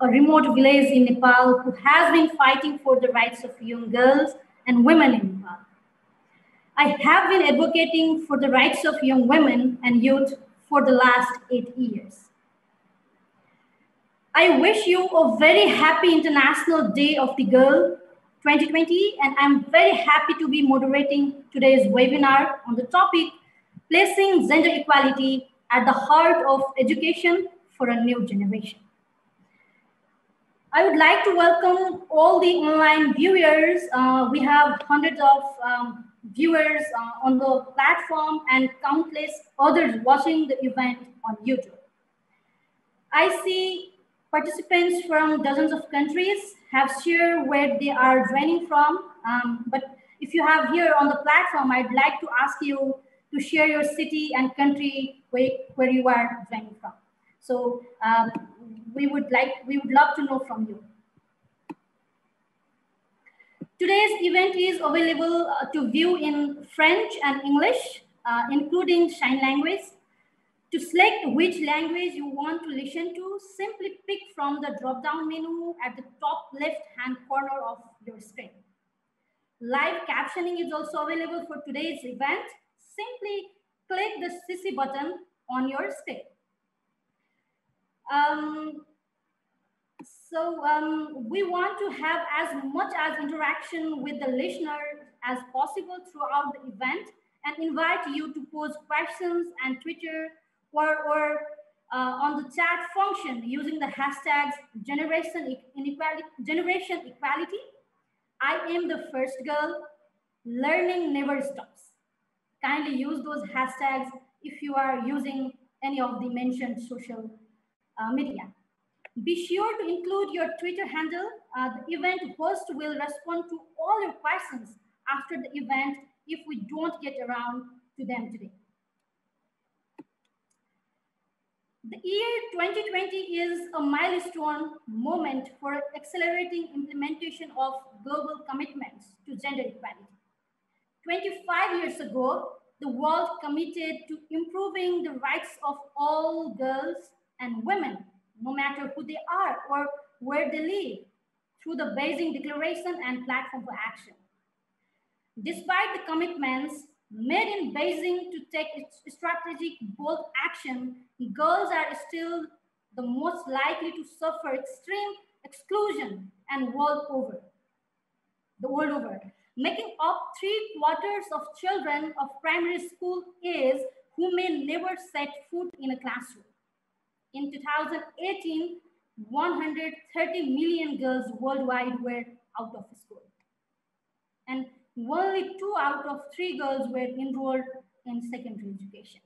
a remote village in Nepal who has been fighting for the rights of young girls and women in Nepal. I have been advocating for the rights of young women and youth for the last eight years. I wish you a very happy International Day of the Girl 2020, and I'm very happy to be moderating today's webinar on the topic, placing gender equality at the heart of education for a new generation. I would like to welcome all the online viewers. Uh, we have hundreds of um, viewers uh, on the platform and countless others watching the event on YouTube. I see participants from dozens of countries have shared where they are joining from. Um, but if you have here on the platform, I'd like to ask you to share your city and country where, where you are joining from. So um, we would like, we would love to know from you. Today's event is available uh, to view in French and English, uh, including sign language. To select which language you want to listen to, simply pick from the drop-down menu at the top left-hand corner of your screen. Live captioning is also available for today's event. Simply click the CC button on your screen. Um, so um, we want to have as much as interaction with the listener as possible throughout the event and invite you to pose questions and Twitter or, or uh, on the chat function using the hashtags generation inequality, generation equality. I am the first girl. Learning never stops. Kindly use those hashtags if you are using any of the mentioned social uh, media. Be sure to include your Twitter handle. Uh, the event host will respond to all your questions after the event if we don't get around to them today. The year 2020 is a milestone moment for accelerating implementation of global commitments to gender equality. 25 years ago, the world committed to improving the rights of all girls and women no matter who they are or where they live, through the Beijing Declaration and Platform for Action. Despite the commitments made in Beijing to take strategic bold action, girls are still the most likely to suffer extreme exclusion and world over, the world over, making up three quarters of children of primary school age who may never set foot in a classroom. In 2018, 130 million girls worldwide were out of school. And only two out of three girls were enrolled in secondary education.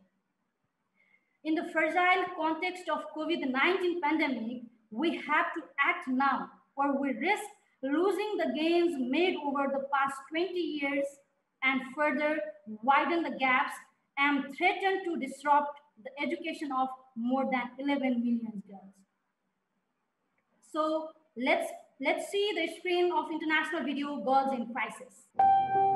In the fragile context of COVID-19 pandemic, we have to act now or we risk losing the gains made over the past 20 years and further widen the gaps and threaten to disrupt the education of more than 11 million girls. So let's, let's see the screen of international video Girls in Crisis.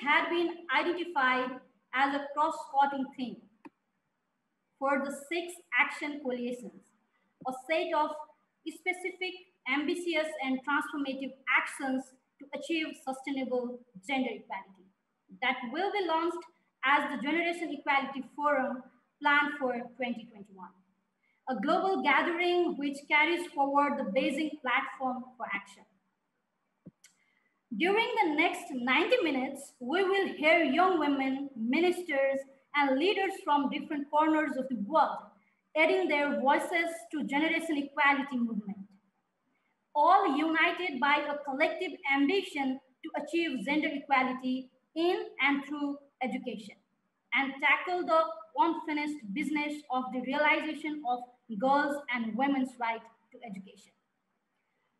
Had been identified as a cross-cutting theme for the six action coalitions, a set of specific, ambitious, and transformative actions to achieve sustainable gender equality that will be launched as the Generation Equality Forum planned for 2021, a global gathering which carries forward the Beijing platform for action. During the next 90 minutes, we will hear young women, ministers, and leaders from different corners of the world adding their voices to generation equality movement. All united by a collective ambition to achieve gender equality in and through education and tackle the unfinished business of the realization of girls' and women's right to education.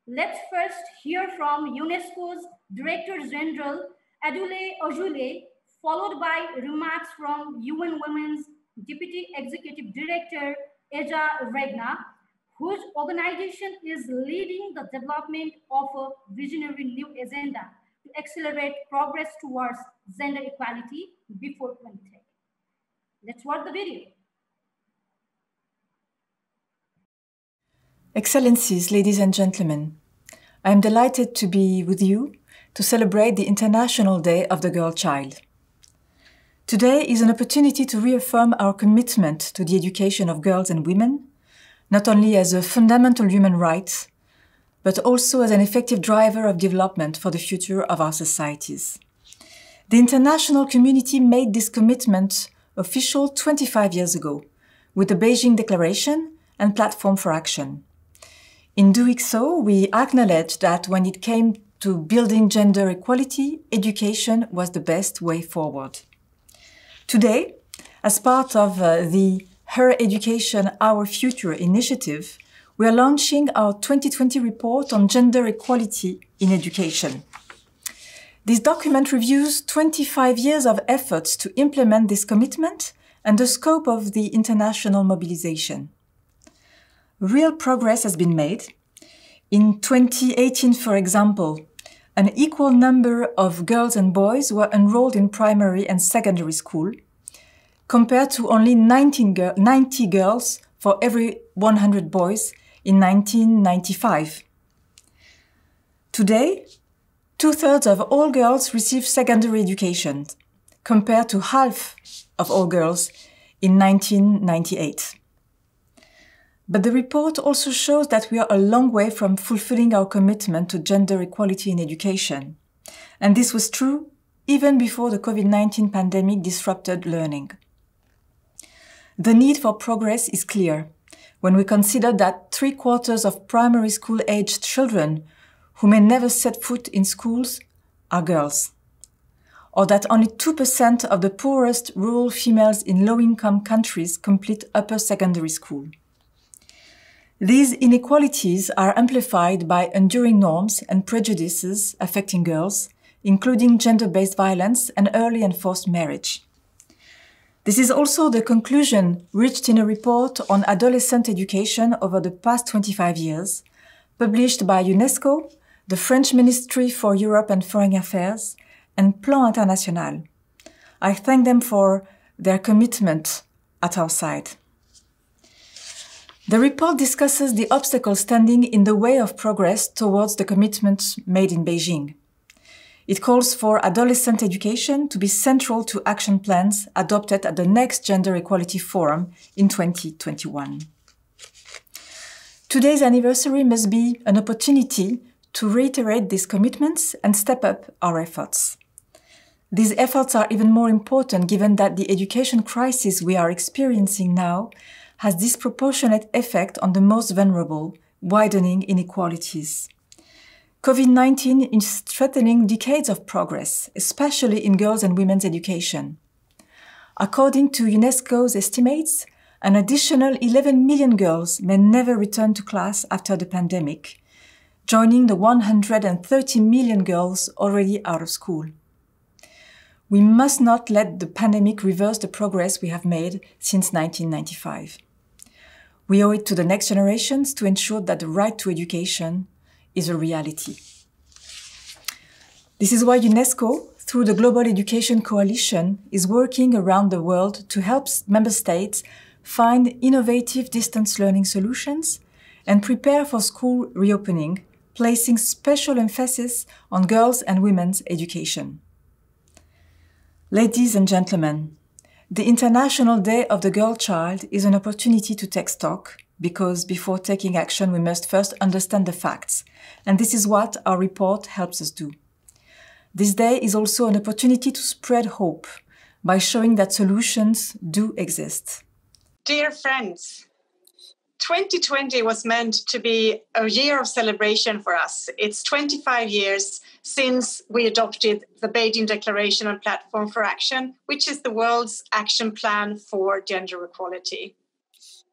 Let's first hear from UNESCO's Director General Audrey Azoulay, followed by remarks from UN Women's Deputy Executive Director Åsa Regnér, whose organization is leading the development of a visionary new agenda to accelerate progress towards gender equality before 2030. Let's watch the video. Excellencies, ladies and gentlemen, I am delighted to be with you to celebrate the International Day of the Girl Child. Today is an opportunity to reaffirm our commitment to the education of girls and women, not only as a fundamental human right, but also as an effective driver of development for the future of our societies. The international community made this commitment official 25 years ago with the Beijing Declaration and Platform for Action. In doing so, we acknowledged that when it came to building gender equality, education was the best way forward. Today, as part of uh, the Her Education, Our Future initiative, we are launching our 2020 report on gender equality in education. This document reviews 25 years of efforts to implement this commitment and the scope of the international mobilization real progress has been made. In 2018, for example, an equal number of girls and boys were enrolled in primary and secondary school, compared to only 19 90 girls for every 100 boys in 1995. Today, two thirds of all girls receive secondary education, compared to half of all girls in 1998. But the report also shows that we are a long way from fulfilling our commitment to gender equality in education. And this was true even before the COVID-19 pandemic disrupted learning. The need for progress is clear when we consider that three quarters of primary school aged children who may never set foot in schools are girls. Or that only 2% of the poorest rural females in low income countries complete upper secondary school. These inequalities are amplified by enduring norms and prejudices affecting girls, including gender-based violence and early and forced marriage. This is also the conclusion reached in a report on adolescent education over the past 25 years, published by UNESCO, the French Ministry for Europe and Foreign Affairs, and Plan International. I thank them for their commitment at our side. The report discusses the obstacles standing in the way of progress towards the commitments made in Beijing. It calls for adolescent education to be central to action plans adopted at the next Gender Equality Forum in 2021. Today's anniversary must be an opportunity to reiterate these commitments and step up our efforts. These efforts are even more important given that the education crisis we are experiencing now has disproportionate effect on the most vulnerable, widening inequalities. COVID-19 is threatening decades of progress, especially in girls' and women's education. According to UNESCO's estimates, an additional 11 million girls may never return to class after the pandemic, joining the 130 million girls already out of school. We must not let the pandemic reverse the progress we have made since 1995. We owe it to the next generations to ensure that the right to education is a reality. This is why UNESCO, through the Global Education Coalition, is working around the world to help member states find innovative distance learning solutions and prepare for school reopening, placing special emphasis on girls' and women's education. Ladies and gentlemen, the International Day of the Girl Child is an opportunity to take stock because before taking action, we must first understand the facts. And this is what our report helps us do. this day is also an opportunity to spread hope by showing that solutions do exist. Dear friends, 2020 was meant to be a year of celebration for us. It's 25 years since we adopted the Beijing Declaration on Platform for Action, which is the world's action plan for gender equality.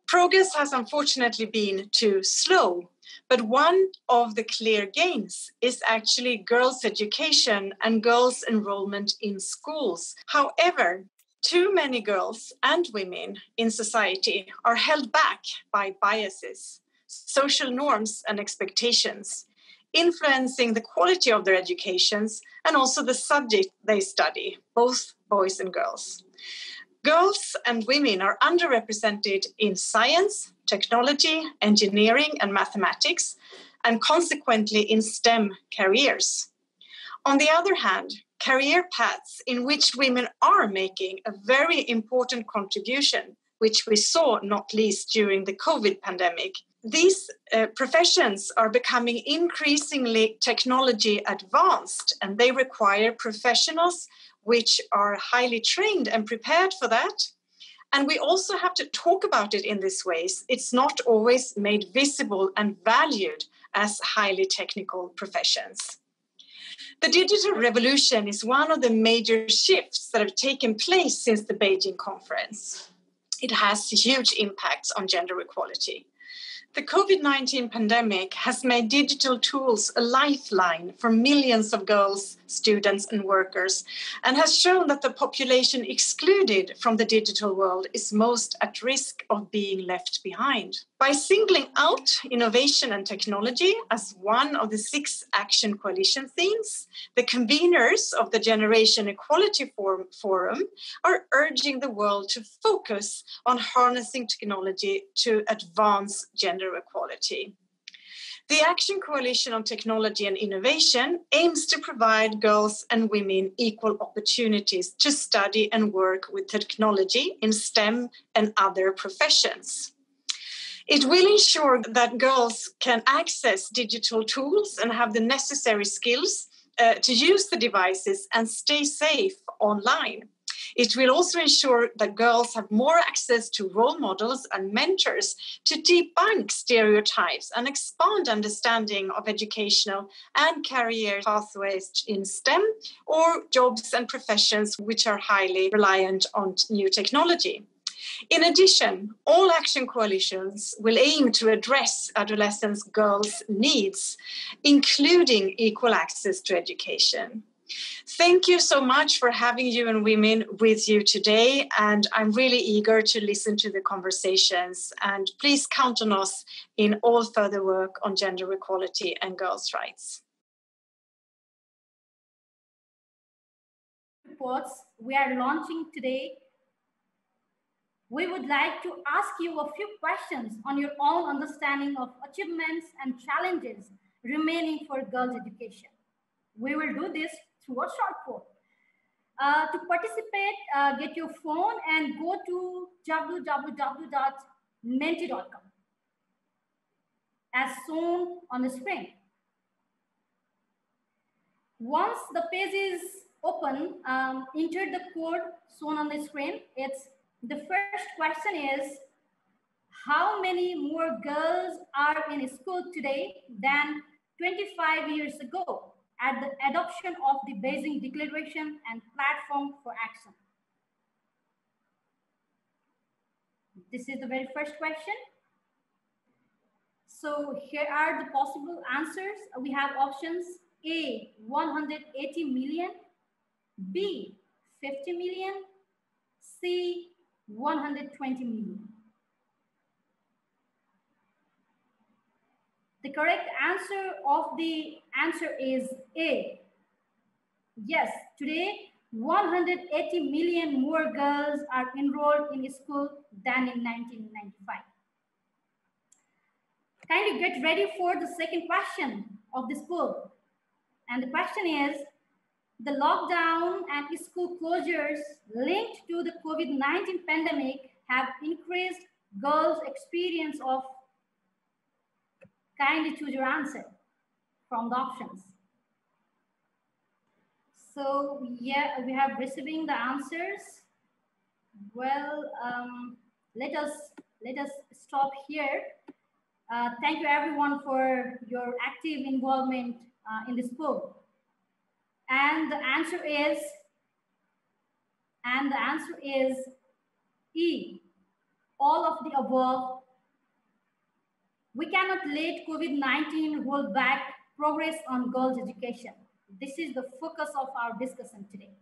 Progress has unfortunately been too slow, but one of the clear gains is actually girls' education and girls' enrollment in schools. However, too many girls and women in society are held back by biases, social norms, and expectations, influencing the quality of their educations and also the subject they study, both boys and girls. Girls and women are underrepresented in science, technology, engineering, and mathematics, and consequently in STEM careers. On the other hand, career paths in which women are making a very important contribution, which we saw not least during the COVID pandemic. These uh, professions are becoming increasingly technology advanced and they require professionals which are highly trained and prepared for that. And we also have to talk about it in this ways. It's not always made visible and valued as highly technical professions. The digital revolution is one of the major shifts that have taken place since the Beijing conference. It has huge impacts on gender equality. The COVID 19 pandemic has made digital tools a lifeline for millions of girls, students, and workers, and has shown that the population excluded from the digital world is most at risk of being left behind. By singling out innovation and technology as one of the six Action Coalition themes, the conveners of the Generation Equality Forum are urging the world to focus on harnessing technology to advance gender equality. The Action Coalition on Technology and Innovation aims to provide girls and women equal opportunities to study and work with technology in STEM and other professions. It will ensure that girls can access digital tools and have the necessary skills uh, to use the devices and stay safe online. It will also ensure that girls have more access to role models and mentors to debunk stereotypes and expand understanding of educational and career pathways in STEM or jobs and professions which are highly reliant on new technology. In addition, all action coalitions will aim to address adolescents' girls' needs, including equal access to education. Thank you so much for having UN Women with you today. And I'm really eager to listen to the conversations. And please count on us in all further work on gender equality and girls' rights. Reports we are launching today we would like to ask you a few questions on your own understanding of achievements and challenges remaining for girls' education. We will do this through a short poll. Uh, to participate, uh, get your phone and go to www.menti.com as shown on the screen. Once the page is open, um, enter the code shown on the screen. It's the first question is, how many more girls are in school today than 25 years ago at the adoption of the Beijing Declaration and Platform for Action? This is the very first question. So here are the possible answers. We have options A, 180 million, B, 50 million, C, 120 million. The correct answer of the answer is A. Yes, today 180 million more girls are enrolled in school than in 1995. Kindly get ready for the second question of this book. And the question is, the lockdown and school closures linked to the COVID-19 pandemic have increased girls' experience of kindly choose your answer from the options. so yeah, we have receiving the answers. Well, um, let us let us stop here. Uh, thank you everyone for your active involvement uh, in this poll. And the answer is, and the answer is E, all of the above. We cannot let COVID-19 hold back progress on girls' education. This is the focus of our discussion today.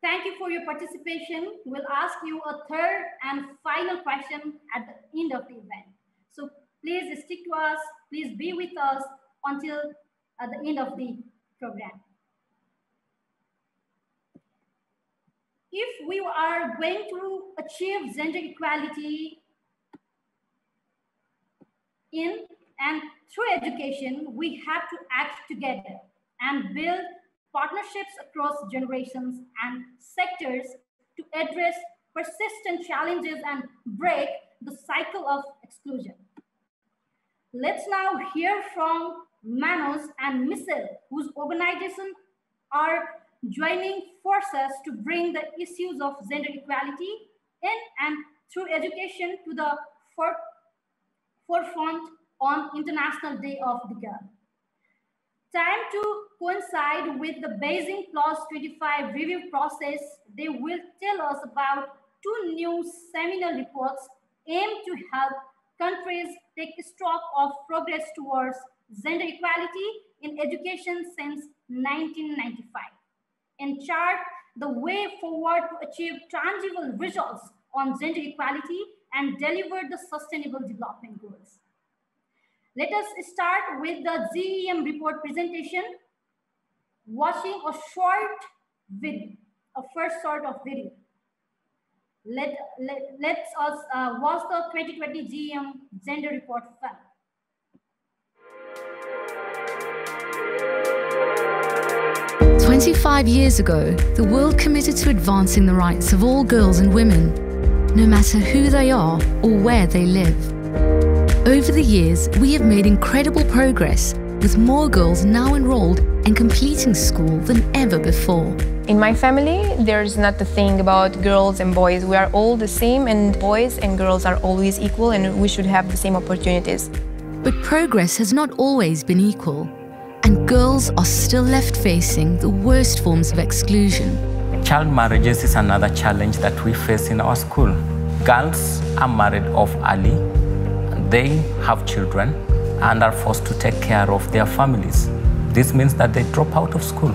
Thank you for your participation. We'll ask you a third and final question at the end of the event. So please stick to us. Please be with us until at the end of the program. If we are going to achieve gender equality in and through education, we have to act together and build partnerships across generations and sectors to address persistent challenges and break the cycle of exclusion. Let's now hear from Manos and Michelle, whose organizations are joining forces to bring the issues of gender equality in and through education to the forefront on International Day of the Girl. Time to coincide with the Beijing Plus 25 review process, they will tell us about two new seminal reports aimed to help countries take stock of progress towards Gender Equality in Education since 1995, and chart the way forward to achieve tangible results on gender equality and deliver the sustainable development goals. Let us start with the GEM report presentation, watching a short video, a first sort of video. Let, let, let's us uh, watch the 2020 GEM gender report first. 25 years ago, the world committed to advancing the rights of all girls and women, no matter who they are or where they live. Over the years, we have made incredible progress, with more girls now enrolled and completing school than ever before. In my family, there's not a thing about girls and boys. We are all the same, and boys and girls are always equal, and we should have the same opportunities. But progress has not always been equal and girls are still left facing the worst forms of exclusion. Child marriages is another challenge that we face in our school. Girls are married off early they have children and are forced to take care of their families. This means that they drop out of school.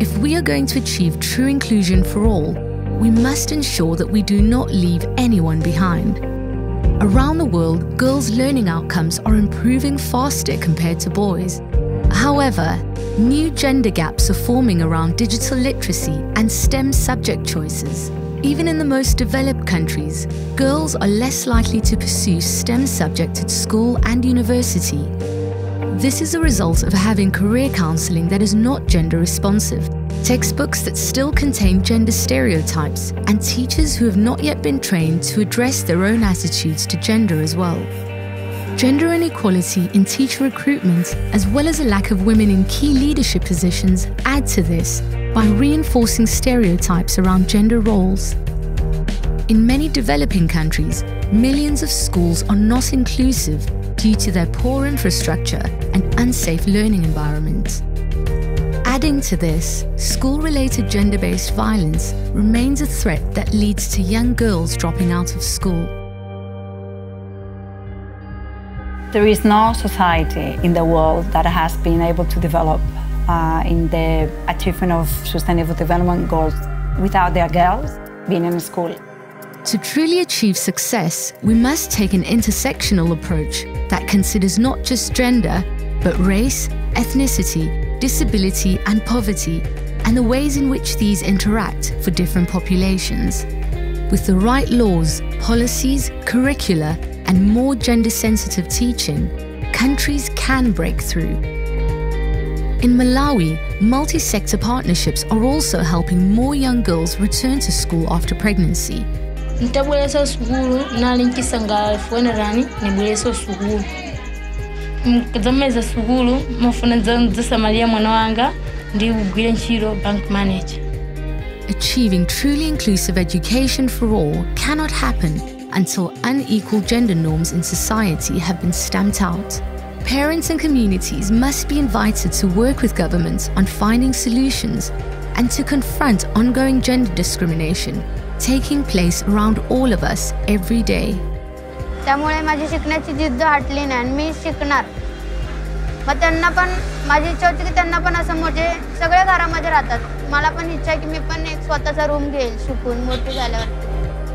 If we are going to achieve true inclusion for all, we must ensure that we do not leave anyone behind. Around the world, girls' learning outcomes are improving faster compared to boys. However, new gender gaps are forming around digital literacy and STEM subject choices. Even in the most developed countries, girls are less likely to pursue STEM subjects at school and university. This is a result of having career counseling that is not gender responsive, textbooks that still contain gender stereotypes, and teachers who have not yet been trained to address their own attitudes to gender as well. Gender inequality in teacher recruitment, as well as a lack of women in key leadership positions, add to this by reinforcing stereotypes around gender roles. In many developing countries, millions of schools are not inclusive due to their poor infrastructure and unsafe learning environments. Adding to this, school related gender based violence remains a threat that leads to young girls dropping out of school. There is no society in the world that has been able to develop uh, in the achievement of sustainable development goals without their girls being in school. To truly achieve success, we must take an intersectional approach that considers not just gender, but race, ethnicity, disability, and poverty, and the ways in which these interact for different populations. With the right laws, policies, curricula, and more gender sensitive teaching, countries can break through. In Malawi, multi sector partnerships are also helping more young girls return to school after pregnancy. ntabweresa sukulu nali nkisanga fuenerani nebweresa osukulu zomwe sukulu. Mofuna ndisamalira mwana wanga ndi kugwira ntchito bank manager. Achieving truly inclusive education for all cannot happen until unequal gender norms in society have been stamped out. Parents and communities must be invited to work with governments on finding solutions and to confront ongoing gender discrimination taking place around all of us every day. त्यामुळे माझी शिकण्याची जिद्द हटली नाही आणि मी शिकणार मग त्यांना पण माझी इच्छा होती की त्यांना पण असं म्हणजे सगळे घरामध्ये राहतात मला पण इच्छा आहे की मी पण एक स्वतःचा रूम घेईल शिकून मोठी झाल्यावर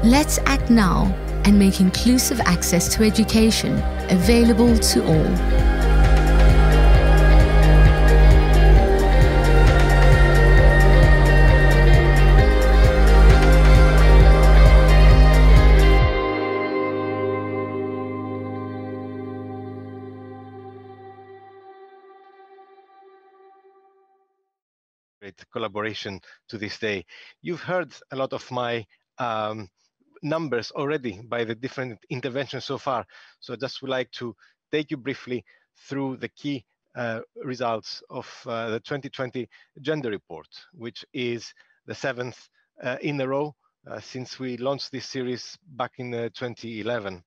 Let's act now and make inclusive access to education available to all. great collaboration to this day. You've heard a lot of my um, numbers already by the different interventions so far. So I just would like to take you briefly through the key uh, results of uh, the 2020 gender report, which is the seventh uh, in a row uh, since we launched this series back in uh, 2011.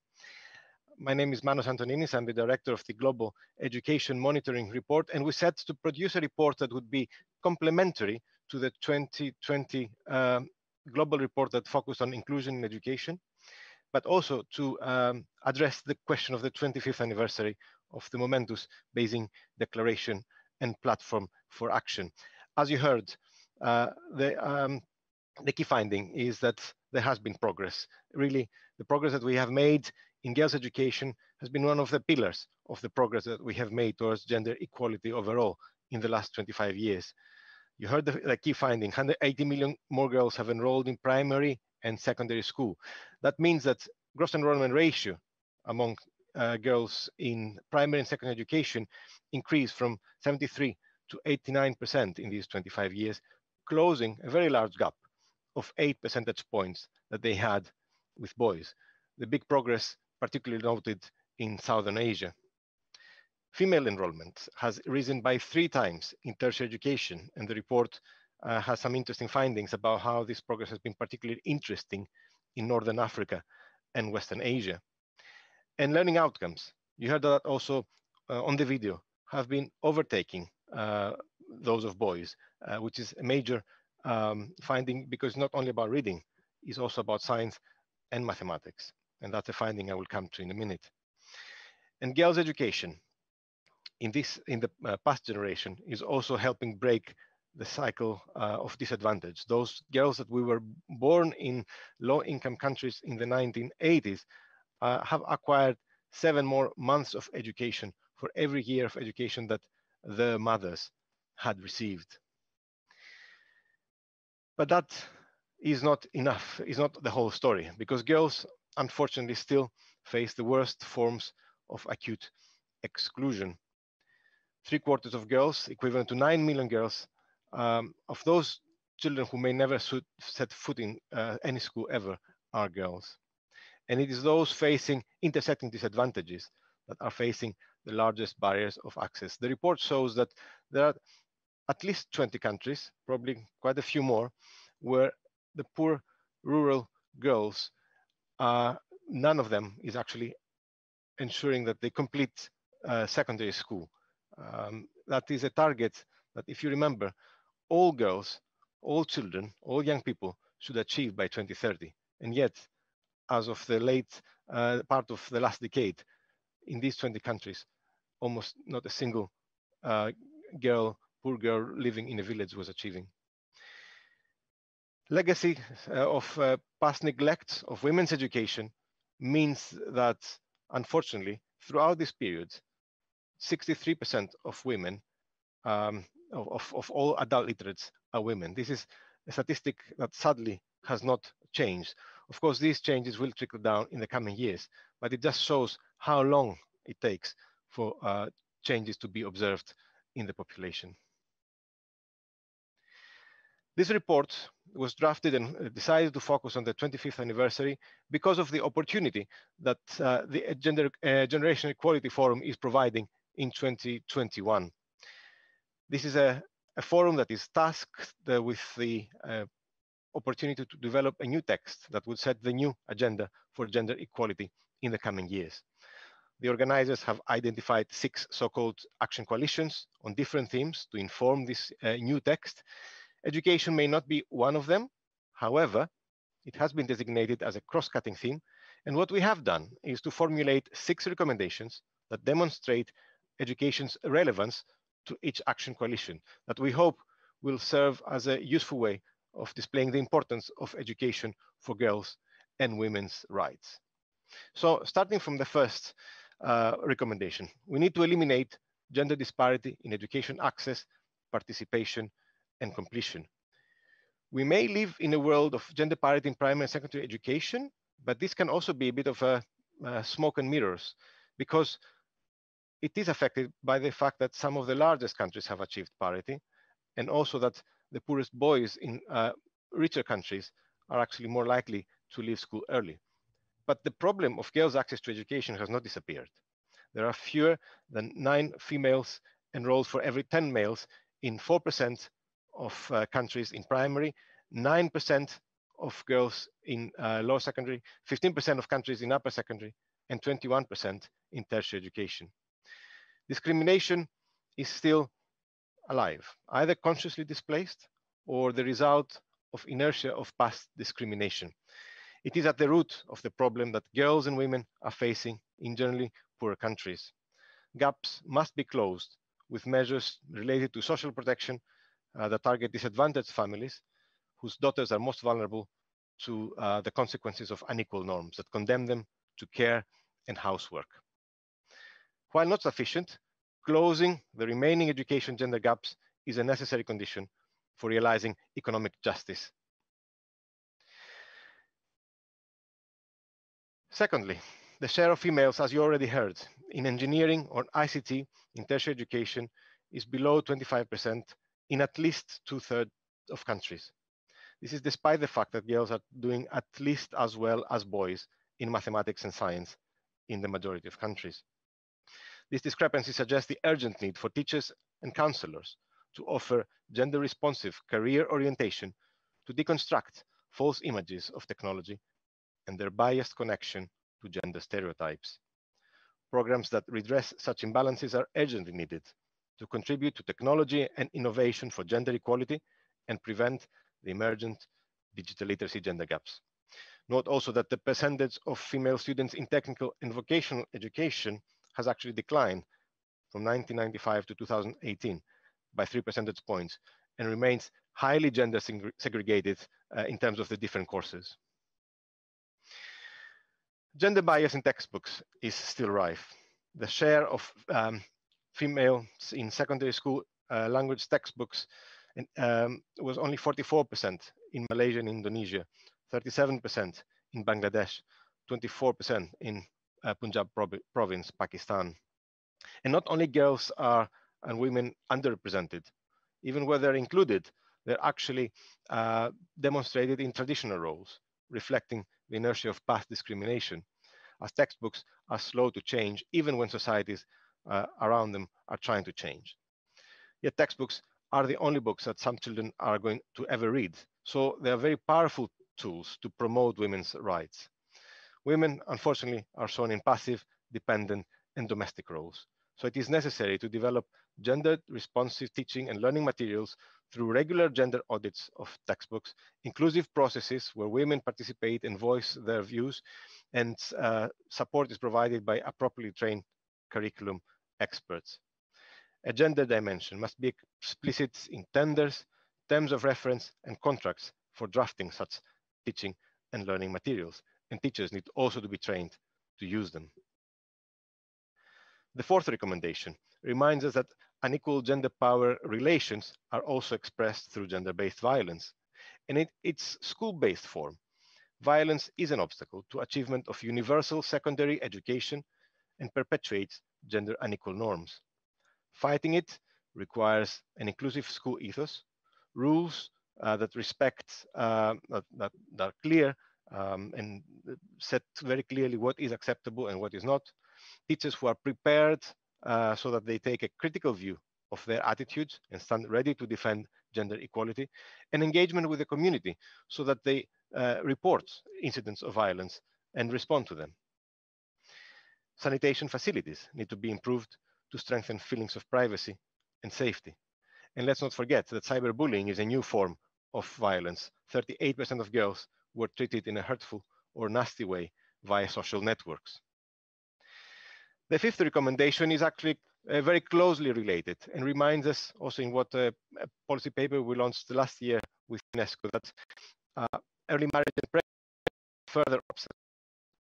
My name is Manos Antoninis. I'm the director of the Global Education Monitoring Report, and we set to produce a report that would be complementary to the 2020 um, global report that focused on inclusion in education, but also to um, address the question of the 25th anniversary of the momentous Beijing Declaration and Platform for Action. As you heard, uh, the, um, the key finding is that there has been progress. Really, the progress that we have made in girls' education has been one of the pillars of the progress that we have made towards gender equality overall in the last 25 years. You heard the, the, key finding, 180 million more girls have enrolled in primary and secondary school. That means that gross enrollment ratio among uh, girls in primary and secondary education increased from 73 to 89% in these 25 years, closing a very large gap of eight percentage points that they had with boys. The big progress particularly noted in Southern Asia. Female enrollment has risen by three times in tertiary education, and the report uh, has some interesting findings about how this progress has been particularly interesting in Northern Africa and Western Asia. And learning outcomes, you heard that also uh, on the video, have been overtaking uh, those of boys, uh, which is a major um, finding because not only about reading, it's also about science and mathematics. And that's a finding I will come to in a minute. And girls' education in this in the uh, past generation is also helping break the cycle uh, of disadvantage. Those girls that we were born in low-income countries in the 1980s uh, have acquired seven more months of education for every year of education that their mothers had received. But that is not enough, is not the whole story, because girls unfortunately still face the worst forms of acute exclusion. Three quarters of girls, equivalent to 9 million girls, um, of those children who may never set foot in uh, any school ever are girls. And it is those facing intersecting disadvantages that are facing the largest barriers of access. The report shows that there are at least 20 countries, probably quite a few more, where the poor rural girls uh, none of them is actually ensuring that they complete uh, secondary school. Um, that is a target that, if you remember, all girls, all children, all young people should achieve by 2030. And yet, as of the late uh, part of the last decade, in these 20 countries, almost not a single uh, girl, poor girl living in a village was achieving legacy uh, of uh, past neglect of women's education means that, unfortunately, throughout this period, 63% of women, um, of, of all adult literates are women. This is a statistic that sadly has not changed. Of course, these changes will trickle down in the coming years, but it just shows how long it takes for uh, changes to be observed in the population. This report was drafted and decided to focus on the 25th anniversary because of the opportunity that uh, the Gender uh, Generation Equality Forum is providing in 2021. This is a, a forum that is tasked uh, with the uh, opportunity to develop a new text that would set the new agenda for gender equality in the coming years. The organizers have identified six so-called action coalitions on different themes to inform this uh, new text. Education may not be one of them. However, it has been designated as a cross-cutting theme. And what we have done is to formulate six recommendations that demonstrate education's relevance to each action coalition that we hope will serve as a useful way of displaying the importance of education for girls and women's rights. So starting from the first uh, recommendation. We need to eliminate gender disparity in education access, participation, and completion. We may live in a world of gender parity in primary and secondary education, but this can also be a bit of a, a smoke and mirrors because it is affected by the fact that some of the largest countries have achieved parity and also that the poorest boys in uh, richer countries are actually more likely to leave school early. But the problem of girls' access to education has not disappeared. There are fewer than nine females enrolled for every 10 males in 4% of uh, countries in primary, 9% of girls in uh, lower secondary, 15% of countries in upper secondary, and 21% in tertiary education. Discrimination is still alive, either consciously displaced or the result of inertia of past discrimination. It is at the root of the problem that girls and women are facing in generally poorer countries. Gaps must be closed with measures related to social protection uh, that target disadvantaged families whose daughters are most vulnerable to uh, the consequences of unequal norms that condemn them to care and housework. While not sufficient, closing the remaining education gender gaps is a necessary condition for realizing economic justice Secondly, the share of females, as you already heard, in engineering or ICT in tertiary education is below 25% in at least two thirds of countries. This is despite the fact that girls are doing at least as well as boys in mathematics and science in the majority of countries. This discrepancy suggests the urgent need for teachers and counselors to offer gender responsive career orientation to deconstruct false images of technology and their biased connection to gender stereotypes. Programs that redress such imbalances are urgently needed to contribute to technology and innovation for gender equality and prevent the emergent digital literacy gender gaps. Note also that the percentage of female students in technical and vocational education has actually declined from 1995 to 2018 by three percentage points and remains highly gender segregated uh, in terms of the different courses. Gender bias in textbooks is still rife. The share of um, females in secondary school uh, language textbooks in, um, was only 44% in Malaysia and Indonesia, 37% in Bangladesh, 24% in Punjab province, Pakistan. And not only girls are and women underrepresented, even where they're included, they're actually uh, demonstrated in traditional roles, reflecting the inertia of past discrimination, as textbooks are slow to change, even when societies uh, around them are trying to change. Yet textbooks are the only books that some children are going to ever read. So they are very powerful tools to promote women's rights. Women, unfortunately, are shown in passive, dependent, and domestic roles. So it is necessary to develop gender responsive teaching and learning materials through regular gender audits of textbooks, inclusive processes where women participate and voice their views, and uh, support is provided by appropriately trained curriculum experts. A gender dimension must be explicit in tenders, terms of reference, and contracts for drafting such teaching and learning materials. And teachers need also to be trained to use them. The fourth recommendation reminds us that unequal gender power relations are also expressed through gender-based violence. And in its school-based form, violence is an obstacle to achievement of universal secondary education and perpetuates gender unequal norms. Fighting it requires an inclusive school ethos, rules uh, that respect, uh, that, that, are clear um, and set very clearly what is acceptable and what is not, teachers who are prepared uh, so that they take a critical view of their attitudes and stand ready to defend gender equality, and engagement with the community so that they uh, report incidents of violence and respond to them. Sanitation facilities need to be improved to strengthen feelings of privacy and safety. And let's not forget that cyberbullying is a new form of violence. 38% of girls were treated in a hurtful or nasty way via social networks. The fifth recommendation is actually uh, very closely related and reminds us also in what uh, a policy paper we launched last year with UNESCO that uh, early marriage and pregnancy further obstacles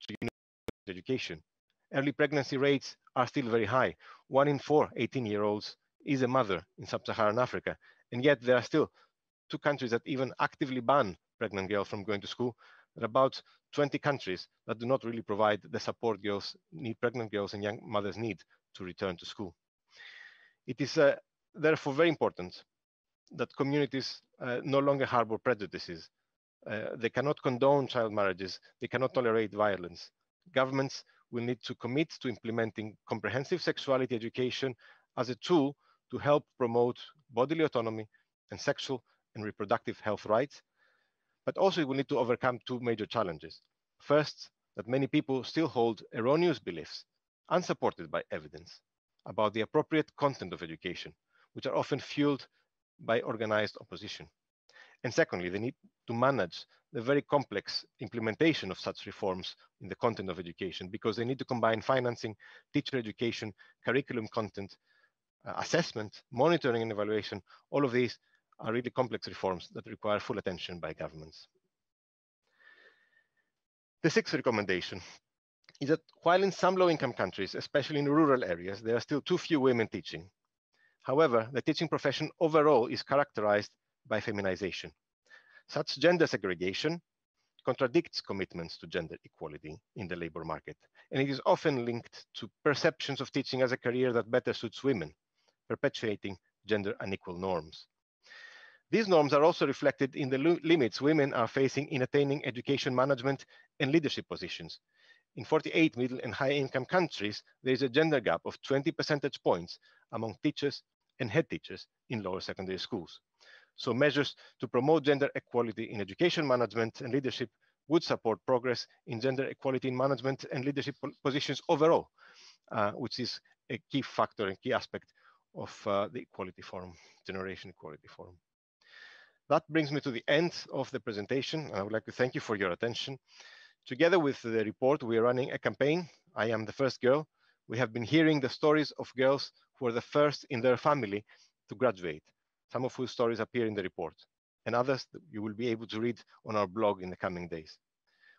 to education. Early pregnancy rates are still very high. One in four 18-year-olds is a mother in sub-Saharan Africa, and yet there are still two countries that even actively ban pregnant girls from going to school, There are about 20 countries that do not really provide the support girls need, pregnant girls and young mothers need to return to school. It is uh, therefore very important that communities uh, no longer harbor prejudices. Uh, they cannot condone child marriages. They cannot tolerate violence. Governments will need to commit to implementing comprehensive sexuality education as a tool to help promote bodily autonomy and sexual and reproductive health rights. But also, we need to overcome two major challenges. First, that many people still hold erroneous beliefs unsupported by evidence about the appropriate content of education, which are often fueled by organized opposition. And secondly, they need to manage the very complex implementation of such reforms in the content of education because they need to combine financing, teacher education, curriculum content, uh, assessment, monitoring and evaluation. All of these are really complex reforms that require full attention by governments. The sixth recommendation is that while in some low-income countries, especially in rural areas, there are still too few women teaching. However, the teaching profession overall is characterized by feminization. Such gender segregation contradicts commitments to gender equality in the labor market, and it is often linked to perceptions of teaching as a career that better suits women, perpetuating gender unequal norms. These norms are also reflected in the limits women are facing in attaining education management and leadership positions, in 48 middle and high income countries, there is a gender gap of 20 percentage points among teachers and head teachers in lower secondary schools. So measures to promote gender equality in education management and leadership would support progress in gender equality in management and leadership positions overall, uh, which is a key factor and key aspect of uh, the Equality Forum, Generation Equality Forum. That brings me to the end of the presentation. And I would like to thank you for your attention. Together with the report, we are running a campaign, I am the first girl. We have been hearing the stories of girls who are the first in their family to graduate, some of whose stories appear in the report, and others you will be able to read on our blog in the coming days.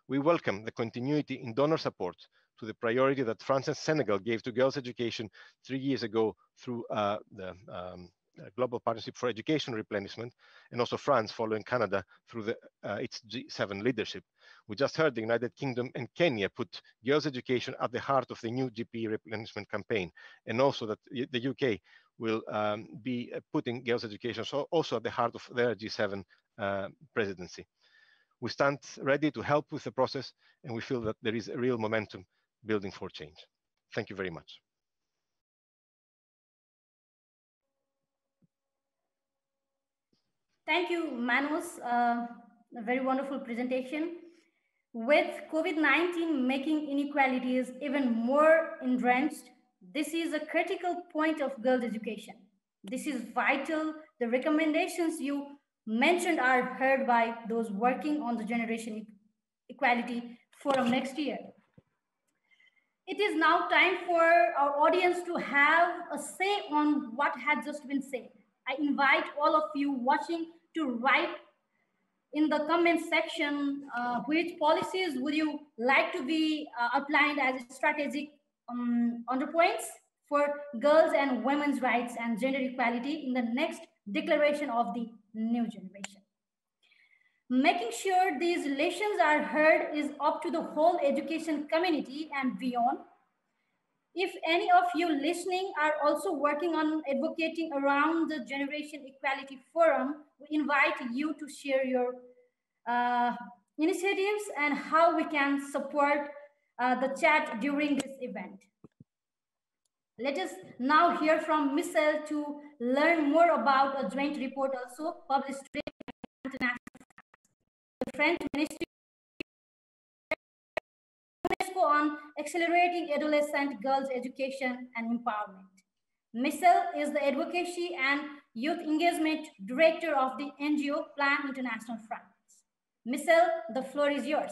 We welcome the continuity in donor support to the priority that France and Senegal gave to girls' education three years ago through uh, the um, Global Partnership for Education Replenishment, and also France following Canada through the, uh, its G7 leadership. We just heard the United Kingdom and Kenya put girls' education at the heart of the new GP replenishment campaign, and also that the UK will um, be uh, putting girls' education so also at the heart of their G7 uh, presidency. We stand ready to help with the process, and we feel that there is a real momentum building for change. Thank you very much. Thank you, Manos. Uh, a very wonderful presentation. With COVID-19 making inequalities even more entrenched, this is a critical point of girls' education. This is vital. The recommendations you mentioned are heard by those working on the Generation Equality Forum next year. It is now time for our audience to have a say on what has just been said. I invite all of you watching to write in the comment section uh, which policies would you like to be uh, outlined as strategic um, underpoints for girls and women's rights and gender equality in the next declaration of the new generation. Making sure these relations are heard is up to the whole education community and beyond if any of you listening are also working on advocating around the Generation Equality Forum, we invite you to share your uh, initiatives and how we can support uh, the chat during this event. Let us now hear from Michelle to learn more about a joint report also published today the French Ministry UNESCO on accelerating adolescent girls' education and empowerment. Michelle is the Advocacy and Youth Engagement Director of the NGO Plan International France. Michelle, the floor is yours.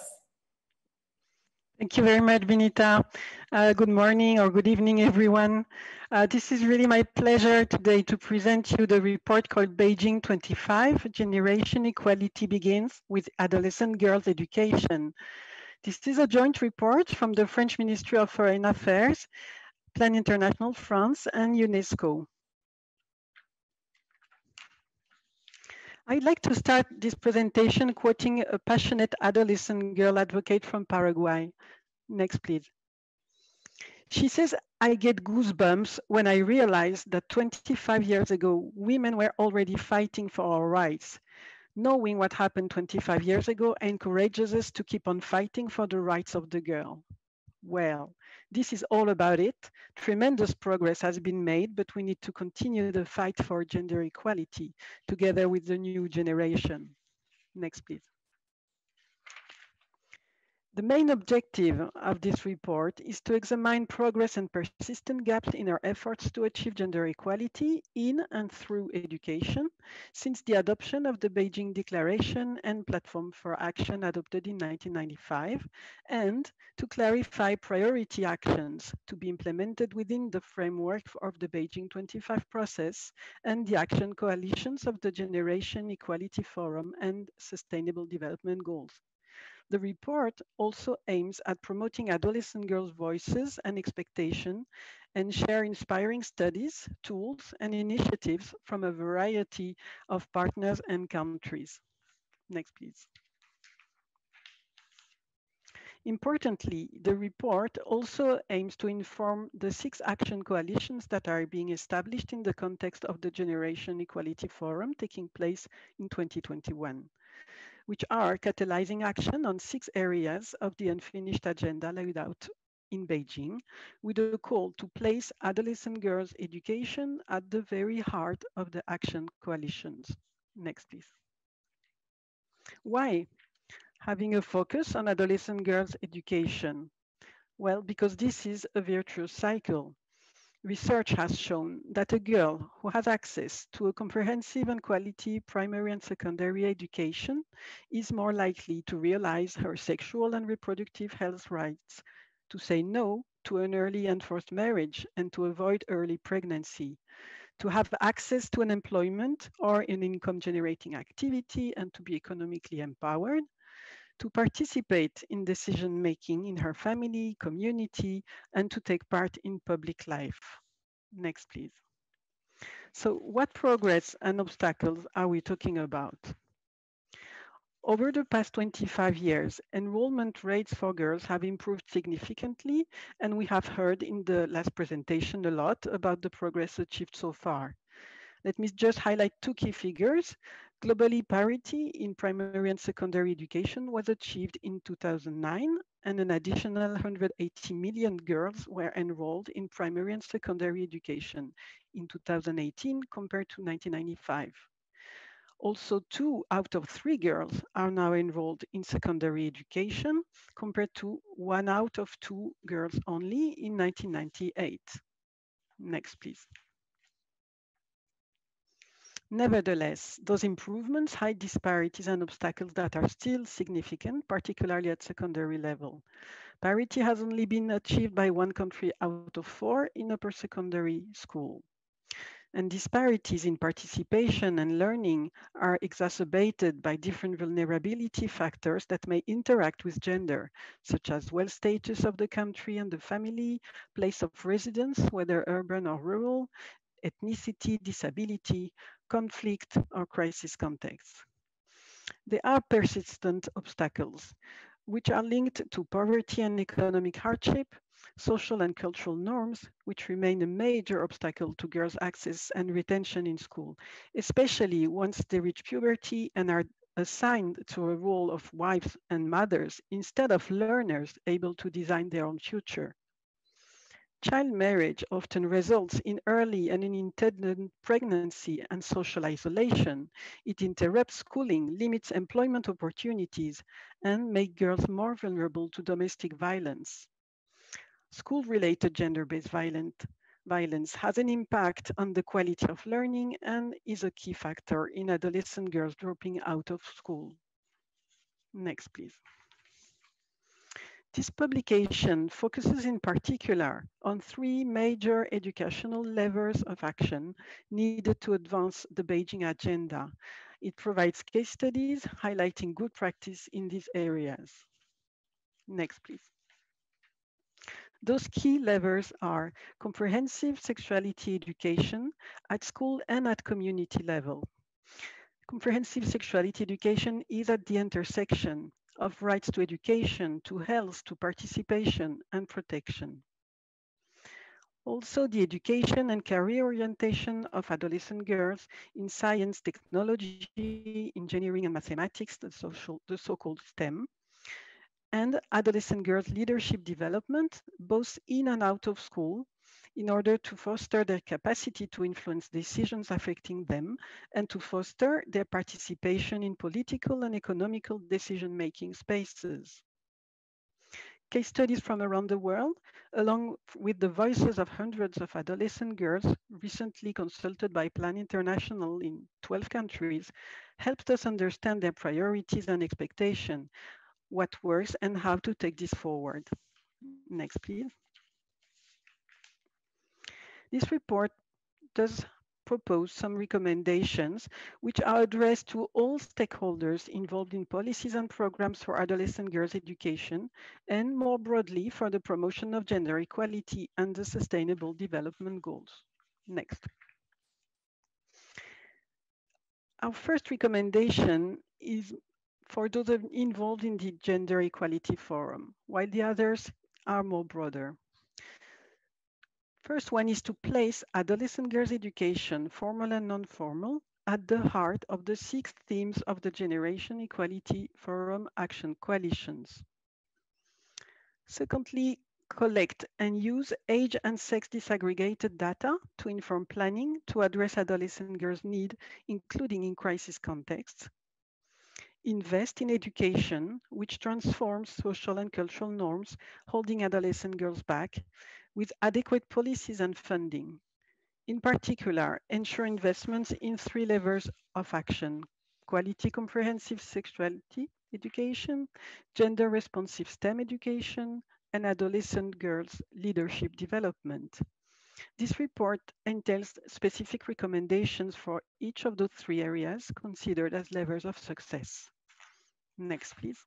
Thank you very much, Benita. Uh, good morning or good evening, everyone. Uh, this is really my pleasure today to present you the report called Beijing 25, Generation Equality Begins with Adolescent Girls Education. This is a joint report from the French Ministry of Foreign Affairs, Plan International France, and UNESCO. I'd like to start this presentation quoting a passionate adolescent girl advocate from Paraguay. Next, please. She says, I get goosebumps when I realize that 25 years ago, women were already fighting for our rights. Knowing what happened 25 years ago encourages us to keep on fighting for the rights of the girl. Well, this is all about it. Tremendous progress has been made, but we need to continue the fight for gender equality together with the new generation. Next, please. The main objective of this report is to examine progress and persistent gaps in our efforts to achieve gender equality in and through education since the adoption of the Beijing Declaration and Platform for Action adopted in 1995, and to clarify priority actions to be implemented within the framework of the Beijing 25 process and the action coalitions of the Generation Equality Forum and Sustainable Development Goals. The report also aims at promoting adolescent girls' voices and expectation and share inspiring studies, tools, and initiatives from a variety of partners and countries. Next, please. Importantly, the report also aims to inform the six action coalitions that are being established in the context of the Generation Equality Forum taking place in 2021 which are catalyzing action on six areas of the unfinished agenda laid out in Beijing with a call to place adolescent girls' education at the very heart of the action coalitions. Next, please. Why having a focus on adolescent girls' education? Well, because this is a virtuous cycle research has shown that a girl who has access to a comprehensive and quality primary and secondary education is more likely to realize her sexual and reproductive health rights, to say no to an early and forced marriage and to avoid early pregnancy, to have access to an employment or an income generating activity and to be economically empowered, to participate in decision making in her family, community, and to take part in public life. Next, please. So what progress and obstacles are we talking about? Over the past 25 years, enrollment rates for girls have improved significantly, and we have heard in the last presentation a lot about the progress achieved so far. Let me just highlight two key figures. Globally, parity in primary and secondary education was achieved in 2009, and an additional 180 million girls were enrolled in primary and secondary education in 2018 compared to 1995. Also, two out of three girls are now enrolled in secondary education compared to one out of two girls only in 1998. Next, please. Nevertheless, those improvements hide disparities and obstacles that are still significant, particularly at secondary level. Parity has only been achieved by one country out of four in upper secondary school. And disparities in participation and learning are exacerbated by different vulnerability factors that may interact with gender, such as wealth status of the country and the family, place of residence, whether urban or rural, ethnicity, disability, conflict, or crisis contexts. There are persistent obstacles, which are linked to poverty and economic hardship, social and cultural norms, which remain a major obstacle to girls' access and retention in school, especially once they reach puberty and are assigned to a role of wives and mothers instead of learners able to design their own future. Child marriage often results in early and unintended pregnancy and social isolation. It interrupts schooling, limits employment opportunities, and makes girls more vulnerable to domestic violence. School-related gender-based violence has an impact on the quality of learning and is a key factor in adolescent girls dropping out of school. Next, please. This publication focuses in particular on three major educational levers of action needed to advance the Beijing agenda. It provides case studies highlighting good practice in these areas. Next, please. Those key levers are comprehensive sexuality education at school and at community level. Comprehensive sexuality education is at the intersection of rights to education, to health, to participation and protection. Also, the education and career orientation of adolescent girls in science, technology, engineering, and mathematics, the, so-called STEM, and adolescent girls' leadership development, both in and out of school, in order to foster their capacity to influence decisions affecting them and to foster their participation in political and economical decision-making spaces. Case studies from around the world, along with the voices of hundreds of adolescent girls recently consulted by Plan International in 12 countries, helped us understand their priorities and expectation, what works and how to take this forward. Next, please. This report does propose some recommendations which are addressed to all stakeholders involved in policies and programs for adolescent girls' education and more broadly for the promotion of gender equality and the sustainable development goals. Next. Our first recommendation is for those involved in the Gender Equality Forum, while the others are more broader. First one is to place adolescent girls' education, formal and non-formal, at the heart of the six themes of the Generation Equality Forum Action Coalitions. Secondly, collect and use age and sex disaggregated data to inform planning to address adolescent girls' need, including in crisis contexts. Invest in education, which transforms social and cultural norms, holding adolescent girls back, with adequate policies and funding. In particular, ensure investments in three levels of action, quality comprehensive sexuality education, gender responsive STEM education, and adolescent girls leadership development. This report entails specific recommendations for each of those three areas considered as levers of success. Next, please.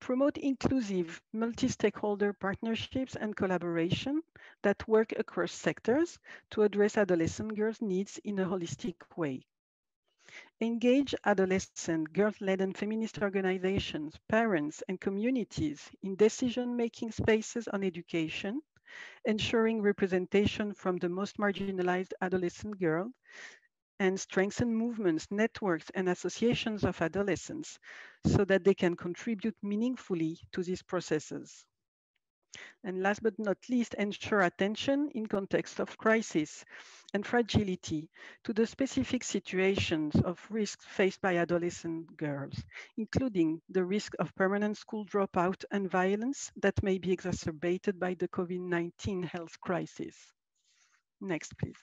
Promote inclusive multi-stakeholder partnerships and collaboration that work across sectors to address adolescent girls' needs in a holistic way. Engage adolescent, girls-led and feminist organizations, parents, and communities in decision-making spaces on education, ensuring representation from the most marginalized adolescent girls, and strengthen movements, networks, and associations of adolescents so that they can contribute meaningfully to these processes. And last but not least, ensure attention in context of crisis and fragility to the specific situations of risk faced by adolescent girls, including the risk of permanent school dropout and violence that may be exacerbated by the COVID-19 health crisis. Next, please.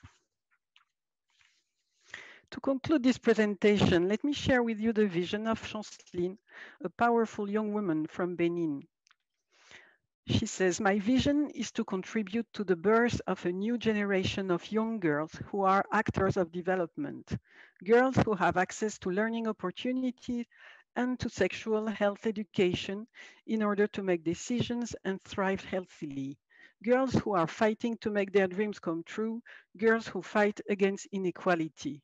To conclude this presentation, let me share with you the vision of Chanceline, a powerful young woman from Benin. She says, my vision is to contribute to the birth of a new generation of young girls who are actors of development, girls who have access to learning opportunities and to sexual health education in order to make decisions and thrive healthily. Girls who are fighting to make their dreams come true, girls who fight against inequality.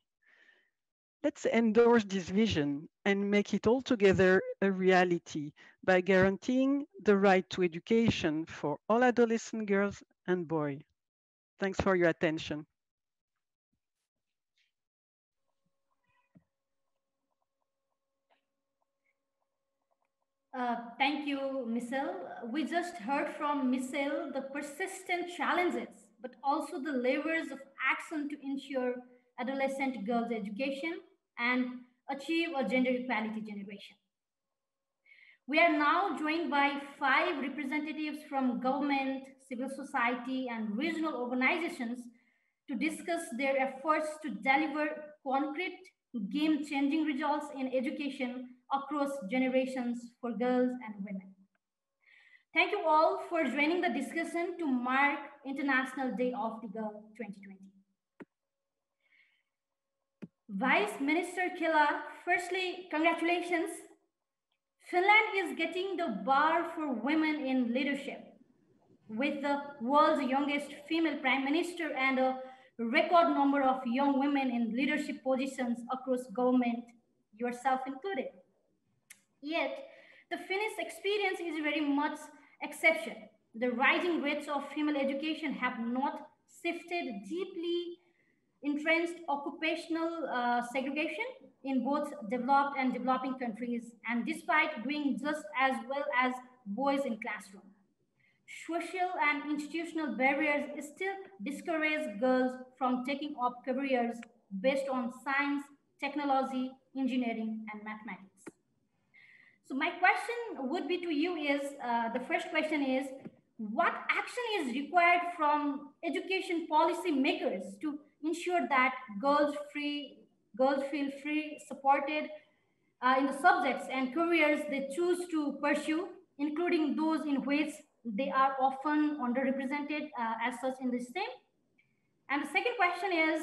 Let's endorse this vision and make it altogether a reality by guaranteeing the right to education for all adolescent girls and boys. Thanks for your attention. Uh, thank you, Michelle. We just heard from Michelle the persistent challenges, but also the levers of action to ensure adolescent girls' education and achieve a gender equality generation. We are now joined by five representatives from government, civil society, and regional organizations to discuss their efforts to deliver concrete, game-changing results in education across generations for girls and women. Thank you all for joining the discussion to mark International Day of the Girl 2020. Vice Minister Kela, firstly, congratulations. Finland is getting the bar for women in leadership with the world's youngest female prime minister and a record number of young women in leadership positions across government, yourself included. Yet, the Finnish experience is very much exception. The rising rates of female education have not shifted deeply entrenched occupational uh, segregation in both developed and developing countries, and despite doing just as well as boys in classroom. Social and institutional barriers still discourage girls from taking up careers based on science, technology, engineering, and mathematics. So my question would be to you is, uh, the first question is, what action is required from education policy makers to ensure that girls free, girls feel free, supported uh, in the subjects and careers they choose to pursue, including those in which they are often underrepresented uh, as such in the STEM? And the second question is,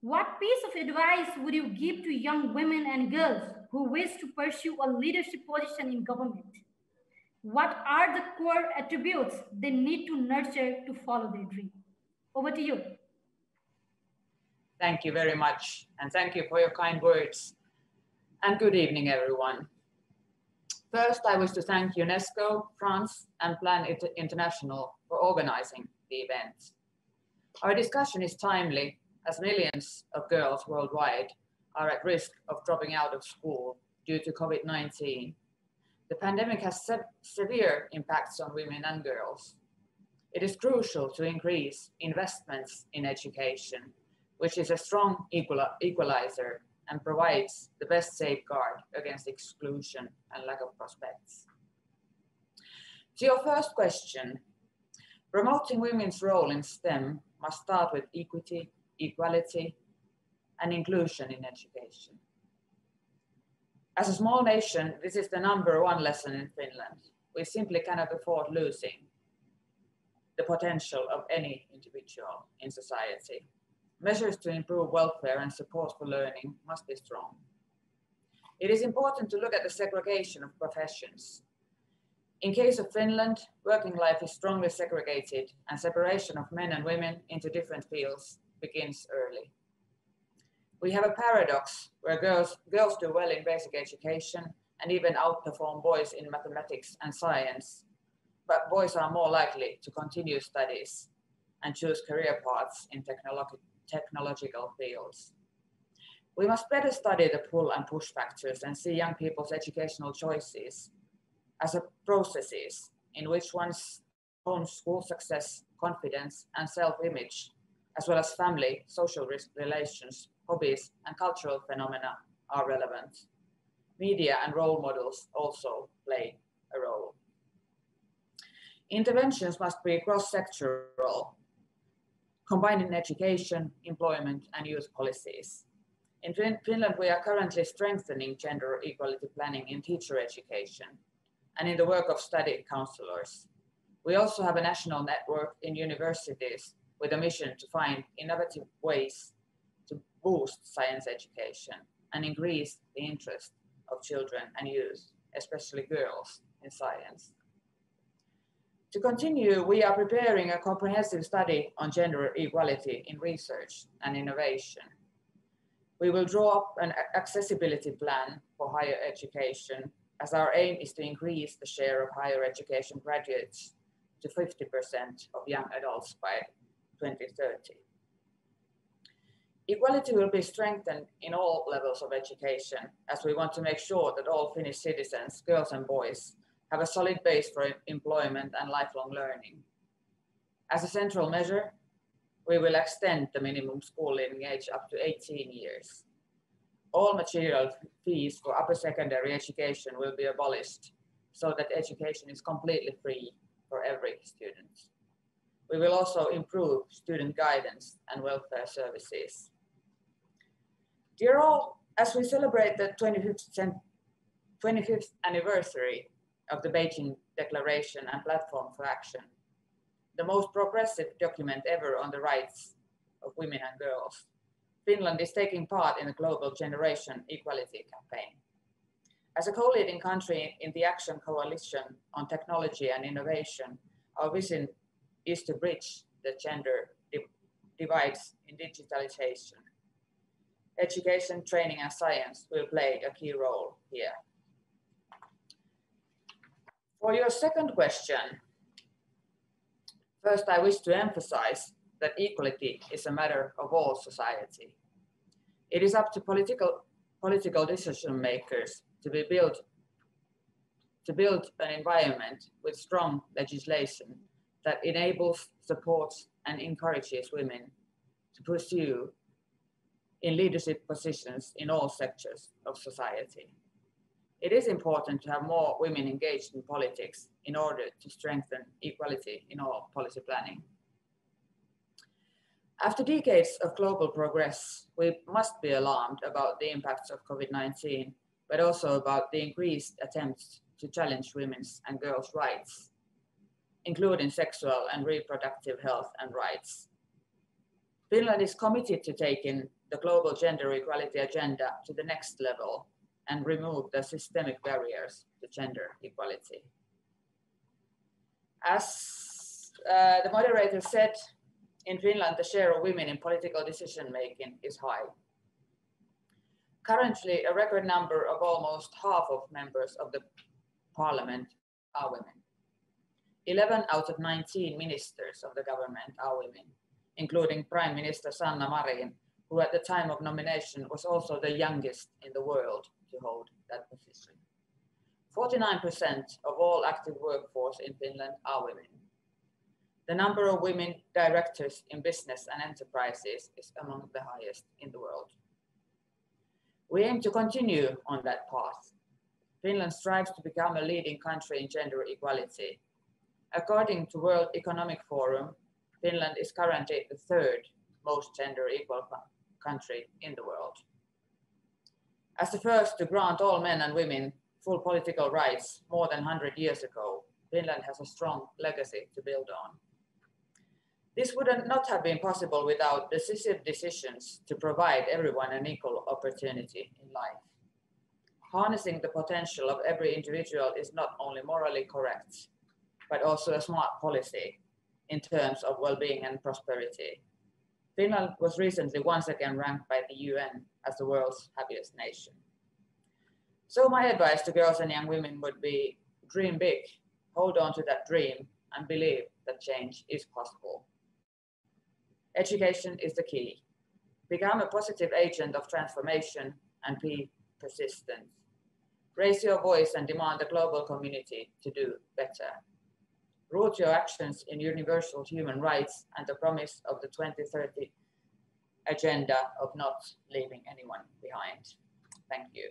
what piece of advice would you give to young women and girls who wish to pursue a leadership position in government? What are the core attributes they need to nurture to follow their dream? Over to you. Thank you very much. And thank you for your kind words. And good evening, everyone. First, I wish to thank UNESCO, France, and Plan International for organizing the event. Our discussion is timely as millions of girls worldwide are at risk of dropping out of school due to COVID-19. The pandemic has se severe impacts on women and girls. It is crucial to increase investments in education, which is a strong equalizer and provides the best safeguard against exclusion and lack of prospects. To your first question, promoting women's role in STEM must start with equity, equality, and inclusion in education. As a small nation, this is the number one lesson in Finland. We simply cannot afford losing the potential of any individual in society. Measures to improve welfare and support for learning must be strong. It is important to look at the segregation of professions. In case of Finland, working life is strongly segregated and separation of men and women into different fields begins early. We have a paradox where girls, girls do well in basic education and even outperform boys in mathematics and science, but boys are more likely to continue studies and choose career paths in technologi technological fields. We must better study the pull and push factors and see young people's educational choices as a processes in which one's own school success, confidence, and self-image as well as family, social relations, hobbies, and cultural phenomena are relevant. Media and role models also play a role. Interventions must be cross-sectoral, combining education, employment, and youth policies. In Finland, we are currently strengthening gender equality planning in teacher education and in the work of study counselors. We also have a national network in universities with a mission to find innovative ways to boost science education and increase the interest of children and youth, especially girls, in science. To continue, we are preparing a comprehensive study on gender equality in research and innovation. We will draw up an accessibility plan for higher education as our aim is to increase the share of higher education graduates to 50% of young adults by 2030. Equality will be strengthened in all levels of education as we want to make sure that all Finnish citizens, girls and boys, have a solid base for employment and lifelong learning. As a central measure, we will extend the minimum school age up to 18 years. All material fees for upper secondary education will be abolished so that education is completely free for every student. We will also improve student guidance and welfare services. Dear all, as we celebrate the 25th, 25th anniversary of the Beijing Declaration and Platform for Action, the most progressive document ever on the rights of women and girls. Finland is taking part in the Global Generation Equality campaign. As a co-leading country in the Action Coalition on Technology and Innovation, our vision is to bridge the gender divides in digitalization. Education, training, and science will play a key role here. For your second question, First, I wish to emphasize that equality is a matter of all society. It is up to political, political decision makers to be built to build an environment with strong legislation that enables, supports, and encourages women to pursue in leadership positions in all sectors of society. It is important to have more women engaged in politics in order to strengthen equality in all policy planning. After decades of global progress, we must be alarmed about the impacts of COVID-19, but also about the increased attempts to challenge women's and girls' rights, including sexual and reproductive health and rights. Finland is committed to taking the global gender equality agenda to the next level and remove the systemic barriers to gender equality. As uh, the moderator said, in Finland, the share of women in political decision making is high. Currently, a record number of almost half of members of the parliament are women. 11 out of 19 ministers of the government are women, including Prime Minister Sanna Marin, who at the time of nomination was also the youngest in the world to hold that position. 49% of all active workforce in Finland are women. The number of women directors in business and enterprises is among the highest in the world. We aim to continue on that path. Finland strives to become a leading country in gender equality. According to World Economic Forum, Finland is currently the third most gender equal country in the world. As the first to grant all men and women full political rights more than 100 years ago, Finland has a strong legacy to build on. This would not have been possible without decisive decisions to provide everyone an equal opportunity in life. Harnessing the potential of every individual is not only morally correct, but also a smart policy in terms of well-being and prosperity. Finland was recently once again ranked by the UN as the world's happiest nation. So my advice to girls and young women would be dream big, hold on to that dream and believe that change is possible. Education is the key. Become a positive agent of transformation and be persistent. Raise your voice and demand the global community to do better. Root your actions in universal human rights and the promise of the 2030 agenda of not leaving anyone behind. Thank you.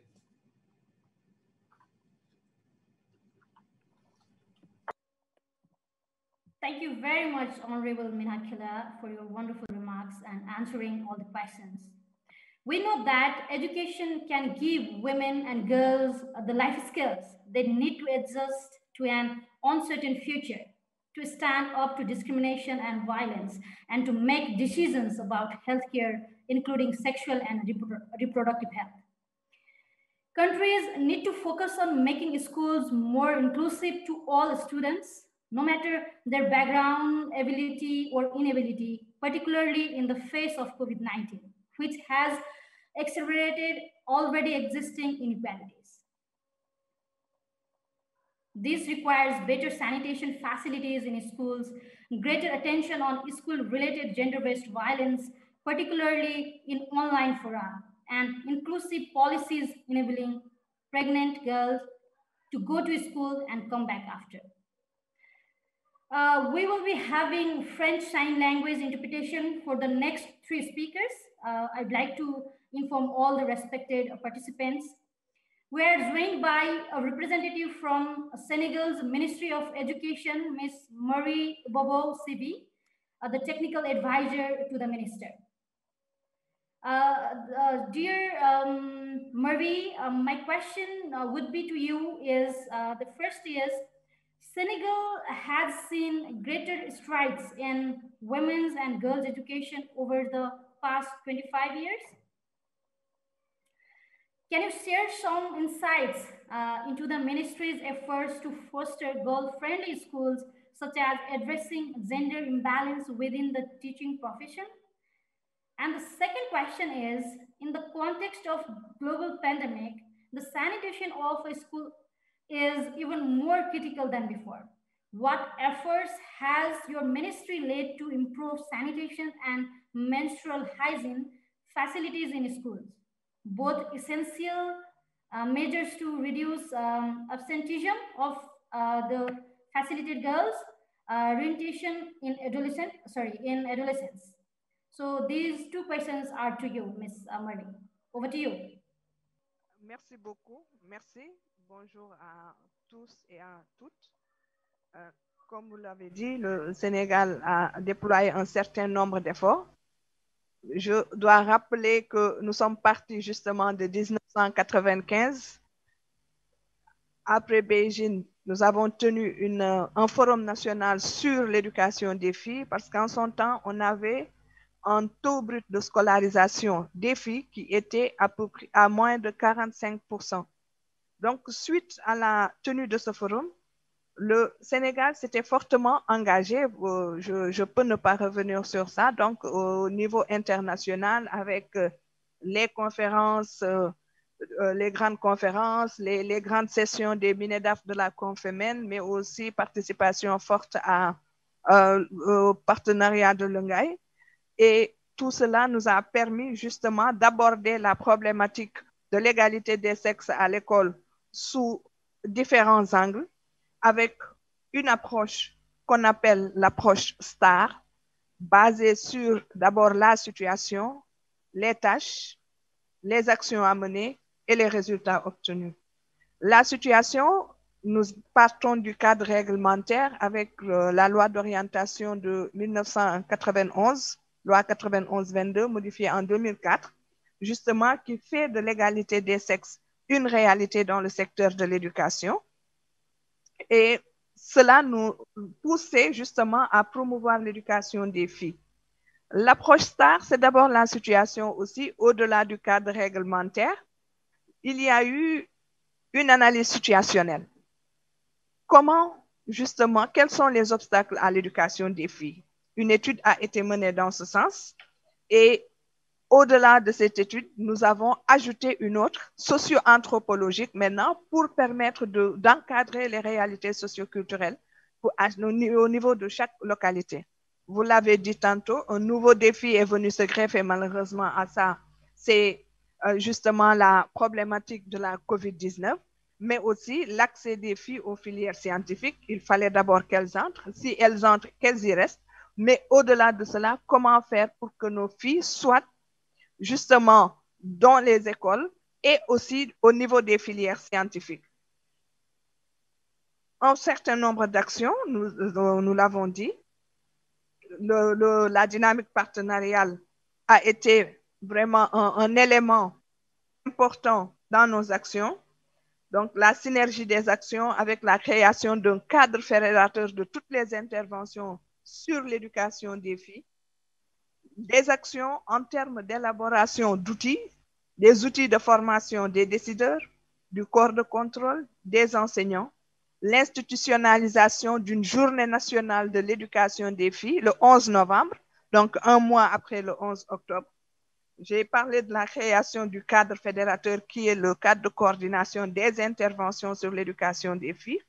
Thank you very much, Honorable Minakila, for your wonderful remarks and answering all the questions. We know that education can give women and girls the life skills they need to adjust to an uncertain future, to stand up to discrimination and violence, and to make decisions about healthcare, including sexual and reproductive health. Countries need to focus on making schools more inclusive to all students, no matter their background, ability, or inability, particularly in the face of COVID-19, which has accelerated already existing inequalities. This requires better sanitation facilities in schools, greater attention on school-related gender-based violence, particularly in online fora, and inclusive policies enabling pregnant girls to go to school and come back after. Uh, we will be having French Sign Language interpretation for the next three speakers. Uh, I'd like to inform all the respected participants. We are joined by a representative from Senegal's Ministry of Education, Ms. Marie Bobo Sibi, uh, the technical advisor to the minister. Uh, uh, dear um, Marie, um, my question uh, would be to you is, the first is, Senegal has seen greater strides in women's and girls' education over the past 25 years. Can you share some insights uh, into the ministry's efforts to foster girl-friendly schools, such as addressing gender imbalance within the teaching profession? And the second question is, in the context of global pandemic, the sanitation of a school is even more critical than before. What efforts has your ministry led to improve sanitation and menstrual hygiene facilities in schools? Both essential uh, measures to reduce um, absenteeism of uh, the facilitated girls, uh, orientation in adolescent, sorry, in adolescence. So these two questions are to you, Miss Amari. Over to you. Merci beaucoup. Merci. Bonjour à tous et à toutes. Euh, comme vous l'avez dit, le Sénégal a déployé un certain nombre d'efforts. Je dois rappeler que nous sommes partis justement de 1995. Après Beijing, nous avons tenu un forum national sur l'éducation des filles parce qu'en son temps, on avait un taux brut de scolarisation des filles qui était à moins de 45% Donc, suite à la tenue de ce forum, le Sénégal s'était fortement engagé, euh, je, peux ne pas revenir sur ça, donc au niveau international avec euh, les conférences, euh, les grandes conférences, les, grandes sessions des MINEDAF de la Confémen, mais aussi participation forte au partenariat de Lungaï. Et tout cela nous a permis justement d'aborder la problématique de l'égalité des sexes à l'école sous différents angles, avec une approche qu'on appelle l'approche STAR, basée sur d'abord la situation, les tâches, les actions à mener et les résultats obtenus. La situation, nous partons du cadre réglementaire avec euh, la loi d'orientation de 1991 loi 91-22 modifiée en 2004, justement, qui fait de l'égalité des sexes une réalité dans le secteur de l'éducation. Et cela nous poussait justement à promouvoir l'éducation des filles. L'approche STAR, c'est d'abord la situation aussi au-delà du cadre réglementaire. Il y a eu une analyse situationnelle. Comment, justement, quels sont les obstacles à l'éducation des filles? Une étude a été menée dans ce sens et au-delà de cette étude, nous avons ajouté une autre socio-anthropologique maintenant pour permettre d'encadrer les réalités socioculturelles pour, au niveau de chaque localité. Vous l'avez dit tantôt, un nouveau défi est venu se greffer malheureusement à ça. C'est euh, justement la problématique de la COVID-19, mais aussi l'accès des filles aux filières scientifiques. Il fallait d'abord qu'elles entrent. Si elles entrent, qu'elles y restent. Mais au-delà de cela, comment faire pour que nos filles soient justement dans les écoles et aussi au niveau des filières scientifiques. Un certain nombre d'actions, nous, nous l'avons dit. La dynamique partenariale a été vraiment un, élément important dans nos actions. Donc, la synergie des actions avec la création d'un cadre fédérateur de toutes les interventions sur l'éducation des filles, des actions en termes d'élaboration d'outils, des outils de formation des décideurs, du corps de contrôle, des enseignants, l'institutionnalisation d'une journée nationale de l'éducation des filles le 11 novembre, donc un mois après le 11 octobre. J'ai parlé de la création du cadre fédérateur qui est le cadre de coordination des interventions sur l'éducation des filles,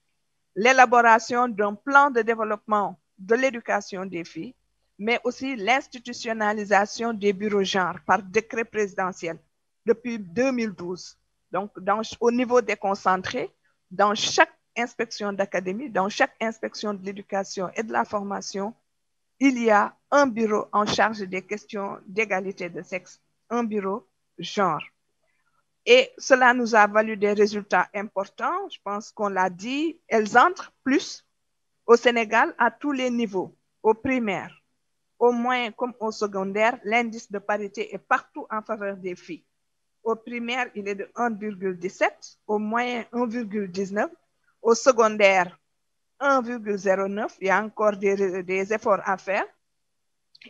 l'élaboration d'un plan de développement de l'éducation des filles, mais aussi l'institutionnalisation des bureaux genre par décret présidentiel depuis 2012. Donc, au niveau déconcentré, dans chaque inspection d'académie, dans chaque inspection de l'éducation et de la formation, il y a un bureau en charge des questions d'égalité de sexe, un bureau genre. Et cela nous a valu des résultats importants. Je pense qu'on l'a dit, elles entrent plus au Sénégal à tous les niveaux, au primaire, au moins comme au secondaire, l'indice de parité est partout en faveur des filles. Au primaire, il est de 1,17, au moyen 1,19, au secondaire 1,09. Il y a encore des, des, efforts à faire.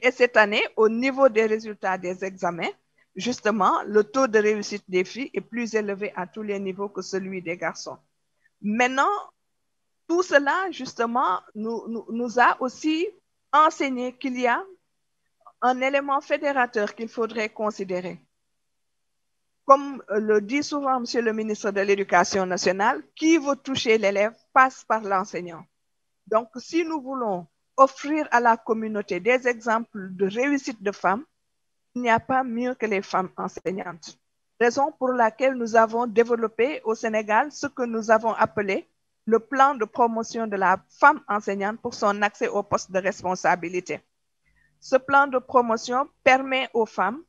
Et cette année, au niveau des résultats des examens, justement, le taux de réussite des filles est plus élevé à tous les niveaux que celui des garçons. Maintenant, tout cela, justement, nous, nous, nous a aussi enseigné qu'il y a un élément fédérateur qu'il faudrait considérer. Comme le dit souvent Monsieur le ministre de l'Éducation nationale, qui veut toucher l'élève passe par l'enseignant. Donc, si nous voulons offrir à la communauté des exemples de réussite de femmes, il n'y a pas mieux que les femmes enseignantes. Raison pour laquelle nous avons développé au Sénégal ce que nous avons appelé le plan de promotion de la femme enseignante pour son accès au poste de responsabilité. Ce plan de promotion permet aux femmes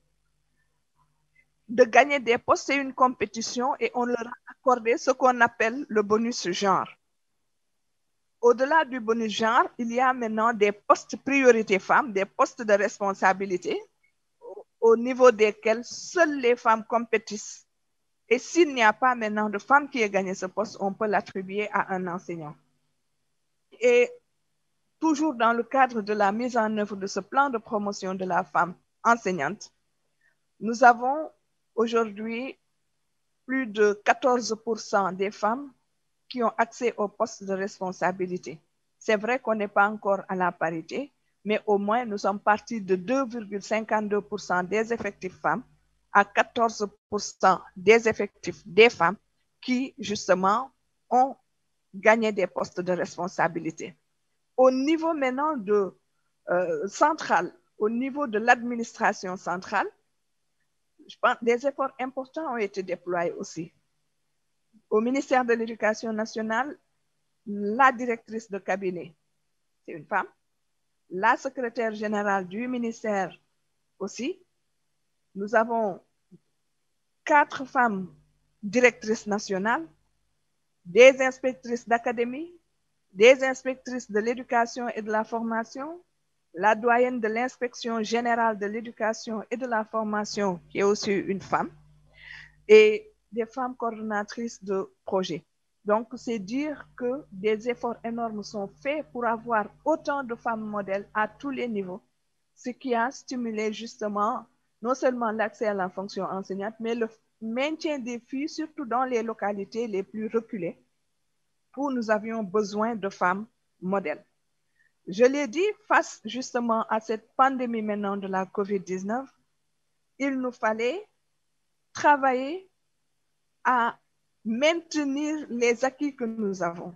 de gagner des postes. C'est une compétition et on leur a accordé ce qu'on appelle le bonus genre. Au-delà du bonus genre, il y a maintenant des postes priorité femmes, des postes de responsabilité au niveau desquels seules les femmes compétissent. Et s'il n'y a pas maintenant de femme qui ait gagné ce poste, on peut l'attribuer à un enseignant. Et toujours dans le cadre de la mise en œuvre de ce plan de promotion de la femme enseignante, nous avons aujourd'hui plus de 14% des femmes qui ont accès au poste de responsabilité. C'est vrai qu'on n'est pas encore à la parité, mais au moins nous sommes partis de 2,52% des effectifs femmes à 14% des effectifs des femmes qui, justement, ont gagné des postes de responsabilité. Au niveau maintenant de euh, central, au niveau de l'administration centrale, je pense des efforts importants ont été déployés aussi. Au ministère de l'Éducation nationale, la directrice de cabinet, c'est une femme. La secrétaire générale du ministère aussi. Nous avons quatre femmes directrices nationales, des inspectrices d'académie, des inspectrices de l'éducation et de la formation, la doyenne de l'inspection générale de l'éducation et de la formation, qui est aussi une femme, et des femmes coordonnatrices de projets. Donc, c'est dire que des efforts énormes sont faits pour avoir autant de femmes modèles à tous les niveaux, ce qui a stimulé justement non seulement l'accès à la fonction enseignante, mais le maintien des filles, surtout dans les localités les plus reculées, où nous avions besoin de femmes modèles. Je l'ai dit, face justement à cette pandémie maintenant de la COVID-19, il nous fallait travailler à maintenir les acquis que nous avons.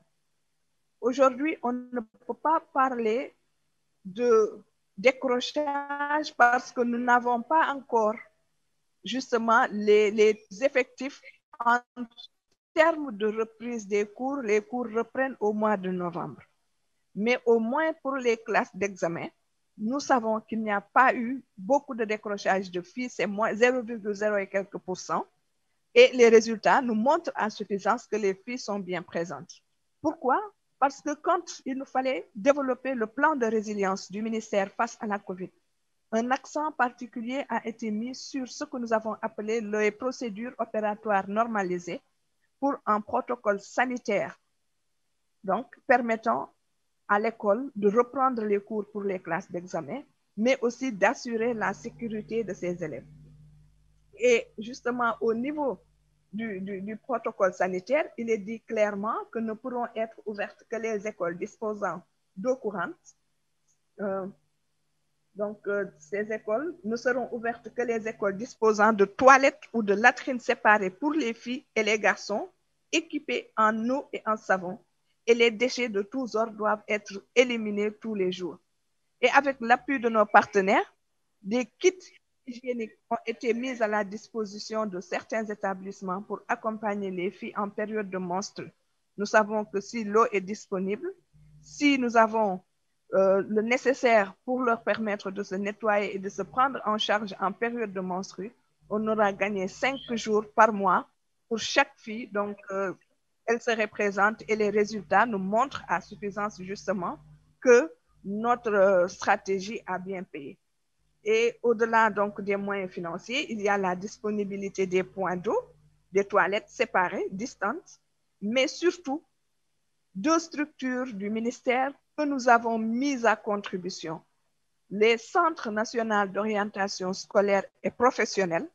Aujourd'hui, on ne peut pas parler de décrochage parce que nous n'avons pas encore justement les, effectifs en termes de reprise des cours. Les cours reprennent au mois de novembre. Mais au moins pour les classes d'examen, nous savons qu'il n'y a pas eu beaucoup de décrochage de filles, c'est moins 0,0 et quelques pourcents. Et les résultats nous montrent en suffisance que les filles sont bien présentes. Pourquoi? Parce que quand il nous fallait développer le plan de résilience du ministère face à la COVID, un accent particulier a été mis sur ce que nous avons appelé les procédures opératoires normalisées pour un protocole sanitaire, donc permettant à l'école de reprendre les cours pour les classes d'examen, mais aussi d'assurer la sécurité de ses élèves. Et justement, au niveau du, du, du, protocole sanitaire, il est dit clairement que ne pourront être ouvertes que les écoles disposant d'eau courante. Euh, donc, euh, ces écoles ne seront ouvertes que les écoles disposant de toilettes ou de latrines séparées pour les filles et les garçons, équipées en eau et en savon. Et les déchets de tous ordres doivent être éliminés tous les jours. Et avec l'appui de nos partenaires, des kits ont été mis à la disposition de certains établissements pour accompagner les filles en période de monstre Nous savons que si l'eau est disponible, si nous avons euh, le nécessaire pour leur permettre de se nettoyer et de se prendre en charge en période de menstru, on aura gagné cinq jours par mois pour chaque fille. Donc, euh, elle serait présente et les résultats nous montrent à suffisance justement que notre euh, stratégie a bien payé. Et au-delà donc des moyens financiers, il y a la disponibilité des points d'eau, des toilettes séparées, distantes, mais surtout deux structures du ministère que nous avons mises à contribution. Les centres nationaux d'orientation scolaire et professionnelle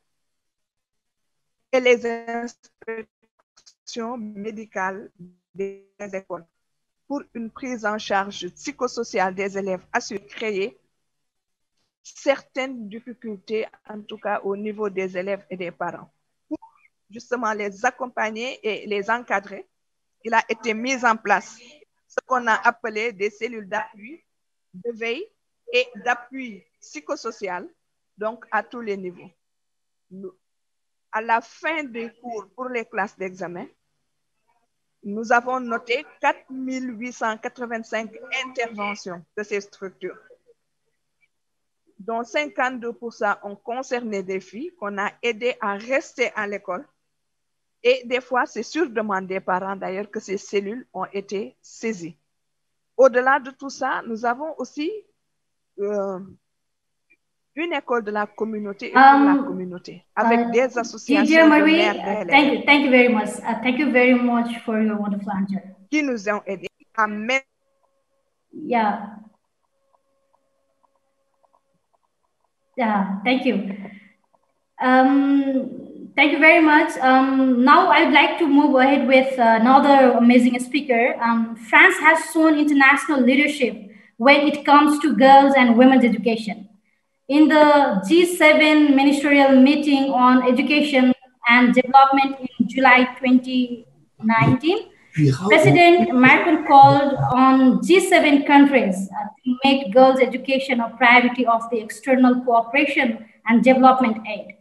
et les inspections médicales des écoles pour une prise en charge psychosociale des élèves se créer certaines difficultés, en tout cas au niveau des élèves et des parents. Pour justement les accompagner et les encadrer, il a été mis en place ce qu'on a appelé des cellules d'appui, de veille et d'appui psychosocial, donc à tous les niveaux. À la fin des cours pour les classes d'examen, nous avons noté 4885 interventions de ces structures, dont 52% ont concerné des filles qu'on a aidées à rester à l'école. Et des fois, c'est sur demande des parents d'ailleurs que ces cellules ont été saisies. Au-delà de tout ça, nous avons aussi euh, une école de la communauté et um, la communauté avec uh, des associations dear Marie, de mères uh, thank you, thank you very much. Uh, thank you very much for your wonderful answer. Qui nous ont aidés à mettre. Yeah. Yeah, thank you. Um, thank you very much. Um, now I'd like to move ahead with another amazing speaker. Um, France has shown international leadership when it comes to girls and women's education. In the G7 ministerial meeting on education and development in July 2019, President Macron called on G7 countries uh, to make girls' education a priority of the external cooperation and development aid.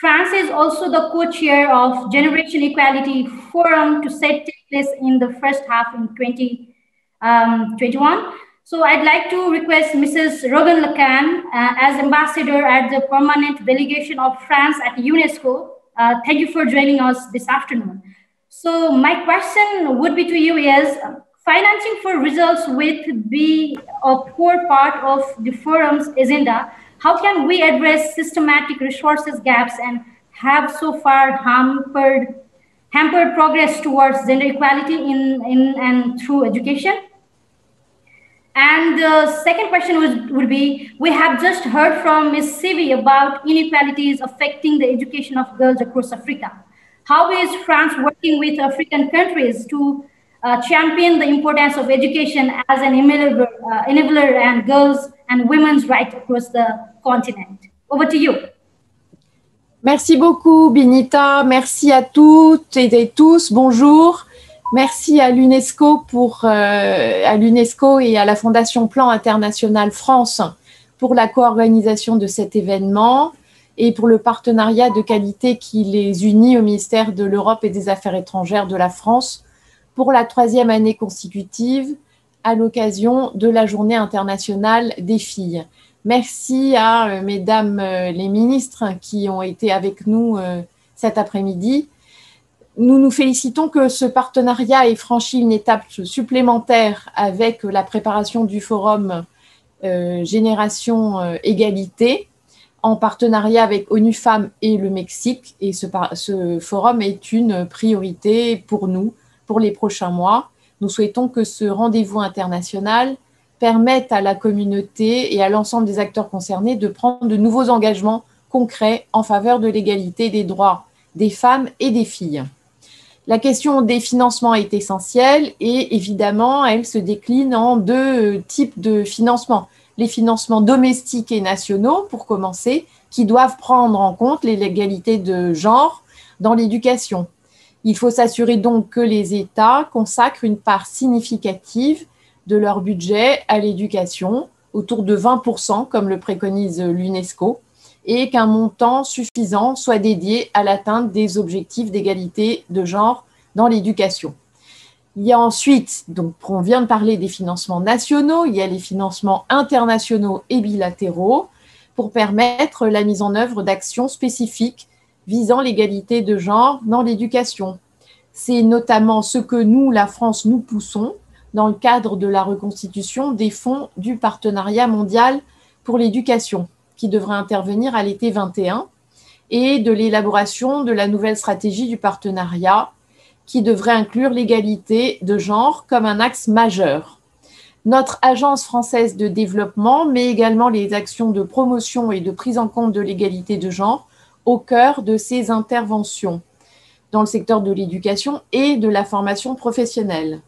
France is also the co-chair of Generation Equality Forum to set place in the first half in 2021. Um, so I'd like to request Mrs. Roger-Lacan uh, as ambassador at the permanent delegation of France at UNESCO. Uh, thank you for joining us this afternoon. So my question would be to you is, um, financing for results would be a core part of the forum's agenda. How can we address systematic resources gaps and have so far hampered, hampered progress towards gender equality in, in and through education? And the second question would, would be, we have just heard from Ms. Sivi about inequalities affecting the education of girls across Africa. How is France working with African countries to uh, champion the importance of education as an enabler, uh, enabler and girls and women's rights across the continent? Over to you. Merci beaucoup, Binita. Merci à toutes et tous. Bonjour. Merci à l'UNESCO pour euh, à l'UNESCO et à la Fondation Plan International France pour la co-organisation de cet événement et pour le partenariat de qualité qui les unit au ministère de l'Europe et des Affaires étrangères de la France pour la troisième année consécutive à l'occasion de la Journée internationale des filles. Merci à euh, mesdames euh, les ministres qui ont été avec nous cet après-midi nous nous félicitons que ce partenariat ait franchi une étape supplémentaire avec la préparation du forum euh, Génération euh, Égalité en partenariat avec ONU Femmes et le Mexique. Et ce, forum est une priorité pour nous pour les prochains mois. Nous souhaitons que ce rendez-vous international permette à la communauté et à l'ensemble des acteurs concernés de prendre de nouveaux engagements concrets en faveur de l'égalité des droits des femmes et des filles. La question des financements est essentielle et évidemment, elle se décline en deux types de financements. Les financements domestiques et nationaux, pour commencer, qui doivent prendre en compte les légalités de genre dans l'éducation. Il faut s'assurer donc que les États consacrent une part significative de leur budget à l'éducation, autour de 20%, comme le préconise l'UNESCO, et qu'un montant suffisant soit dédié à l'atteinte des objectifs d'égalité de genre dans l'éducation. Il y a ensuite, donc on vient de parler des financements nationaux, il y a les financements internationaux et bilatéraux pour permettre la mise en œuvre d'actions spécifiques visant l'égalité de genre dans l'éducation. C'est notamment ce que nous, la France, nous poussons dans le cadre de la reconstitution des fonds du partenariat mondial pour l'éducation, qui devrait intervenir à l'été 21, et de l'élaboration de la nouvelle stratégie du partenariat, qui devrait inclure l'égalité de genre comme un axe majeur. Notre agence française de développement met également les actions de promotion et de prise en compte de l'égalité de genre au cœur de ses interventions dans le secteur de l'éducation et de la formation professionnelle.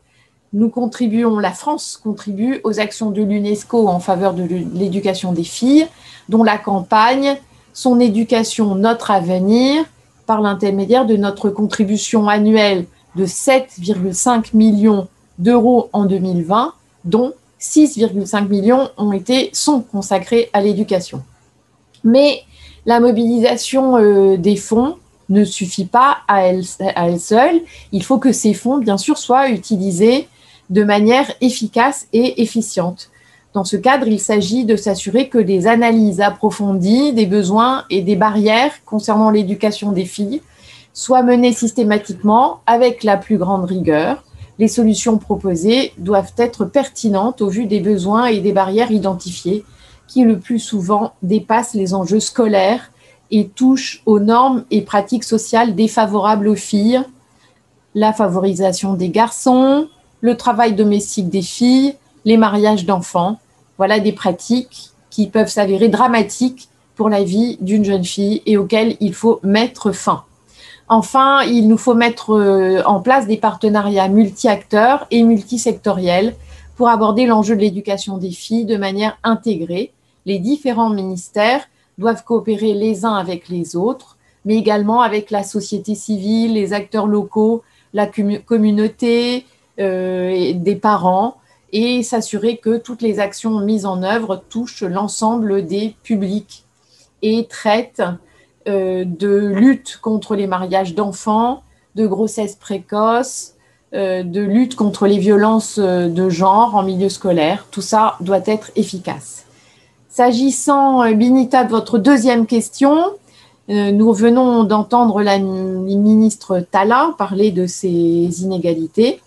Nous contribuons, la France contribue aux actions de l'UNESCO en faveur de l'éducation des filles, dont la campagne Son éducation, notre avenir, par l'intermédiaire de notre contribution annuelle de 7,5 millions d'euros en 2020, dont 6,5 millions ont été, sont consacrés à l'éducation. Mais la mobilisation euh, des fonds ne suffit pas à elle, à elle seule. Il faut que ces fonds, bien sûr, soient utilisés de manière efficace et efficiente. Dans ce cadre, il s'agit de s'assurer que des analyses approfondies des besoins et des barrières concernant l'éducation des filles soient menées systématiquement avec la plus grande rigueur. Les solutions proposées doivent être pertinentes au vu des besoins et des barrières identifiées qui le plus souvent dépassent les enjeux scolaires et touchent aux normes et pratiques sociales défavorables aux filles, la favorisation des garçons, le travail domestique des filles, les mariages d'enfants. Voilà des pratiques qui peuvent s'avérer dramatiques pour la vie d'une jeune fille et auxquelles il faut mettre fin. Enfin, il nous faut mettre euh, en place des partenariats multi-acteurs et multisectoriels pour aborder l'enjeu de l'éducation des filles de manière intégrée. Les différents ministères doivent coopérer les uns avec les autres, mais également avec la société civile, les acteurs locaux, la communauté, euh, des parents et s'assurer que toutes les actions mises en œuvre touchent l'ensemble des publics et traitent euh, de lutte contre les mariages d'enfants, de grossesse précoce, euh, de lutte contre les violences de genre en milieu scolaire. Tout ça doit être efficace. S'agissant, Binita, de votre deuxième question, nous venons d'entendre la ministre Tala parler de ces inégalités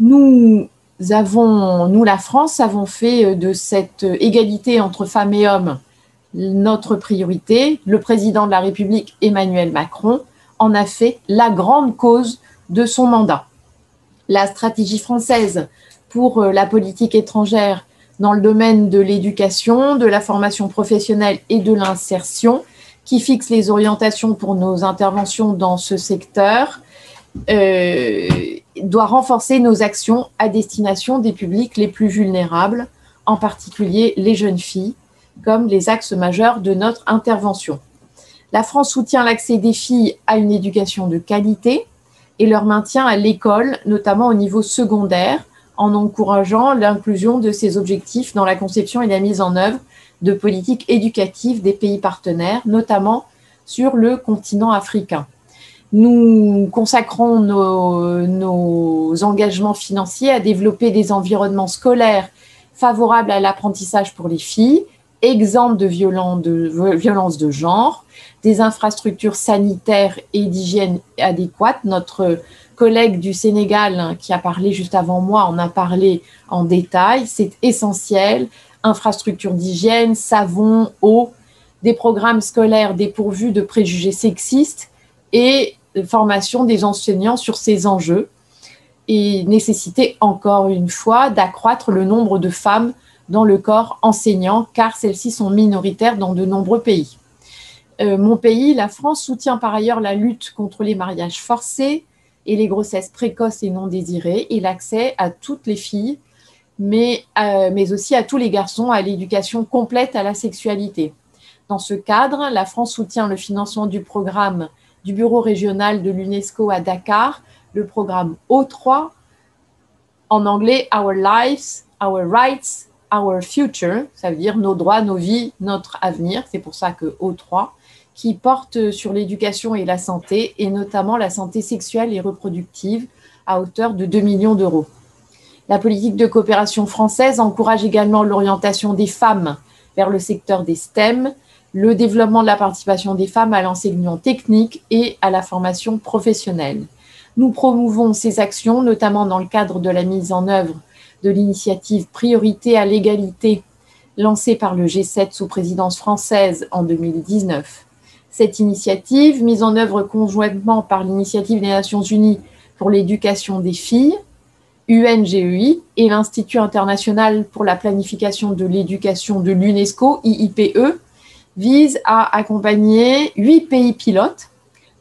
nous nous la France, avons fait euh, de cette égalité entre femmes et hommes notre priorité. Le président de la République, Emmanuel Macron, en a fait la grande cause de son mandat. La stratégie française pour euh, la politique étrangère dans le domaine de l'éducation, de la formation professionnelle et de l'insertion, qui fixe les orientations pour nos interventions dans ce secteur, euh, doit renforcer nos actions à destination des publics les plus vulnérables, en particulier les jeunes filles, comme les axes majeurs de notre intervention. La France soutient l'accès des filles à une éducation de qualité et leur maintien à l'école, notamment au niveau secondaire, en encourageant l'inclusion de ces objectifs dans la conception et la mise en œuvre de politiques éducatives des pays partenaires, notamment sur le continent africain. Nous consacrons nos, engagements financiers à développer des environnements scolaires favorables à l'apprentissage pour les filles, exempts de, de violences de genre, des infrastructures sanitaires et d'hygiène adéquates. Notre collègue du Sénégal hein, qui a parlé juste avant moi en a parlé en détail. C'est essentiel. Infrastructures d'hygiène, savon, eau, des programmes scolaires dépourvus de préjugés sexistes et formation des enseignants sur ces enjeux et nécessiter encore une fois d'accroître le nombre de femmes dans le corps enseignant, car celles-ci sont minoritaires dans de nombreux pays. Euh, mon pays, la France, soutient par ailleurs la lutte contre les mariages forcés et les grossesses précoces et non désirées et l'accès à toutes les filles, mais, euh, mais aussi à tous les garçons à l'éducation complète à la sexualité. Dans ce cadre, la France soutient le financement du programme du bureau régional de l'UNESCO à Dakar, le programme O3, en anglais Our Lives, Our Rights, Our Future, ça veut dire nos droits, nos vies, notre avenir, c'est pour ça que O3, qui porte sur l'éducation et la santé, et notamment la santé sexuelle et reproductive, à hauteur de 2 millions d'euros. La politique de coopération française encourage également l'orientation des femmes vers le secteur des STEM, le développement de la participation des femmes à l'enseignement technique et à la formation professionnelle. Nous promouvons ces actions, notamment dans le cadre de la mise en œuvre de l'initiative Priorité à l'égalité lancée par le G7 sous présidence française en 2019. Cette initiative, mise en œuvre conjointement par l'initiative des Nations Unies pour l'éducation des filles, UNGEI et l'Institut international pour la planification de l'éducation de l'UNESCO, IIPE, vise à accompagner huit pays pilotes,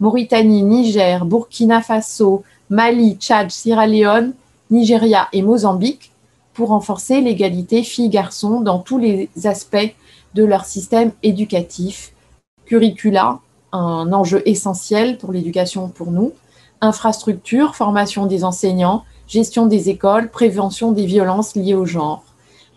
Mauritanie, Niger, Burkina Faso, Mali, Tchad, Sierra Leone, Nigeria et Mozambique, pour renforcer l'égalité filles-garçons dans tous les aspects de leur système éducatif, curricula, un enjeu essentiel pour l'éducation pour nous, infrastructure, formation des enseignants, gestion des écoles, prévention des violences liées au genre.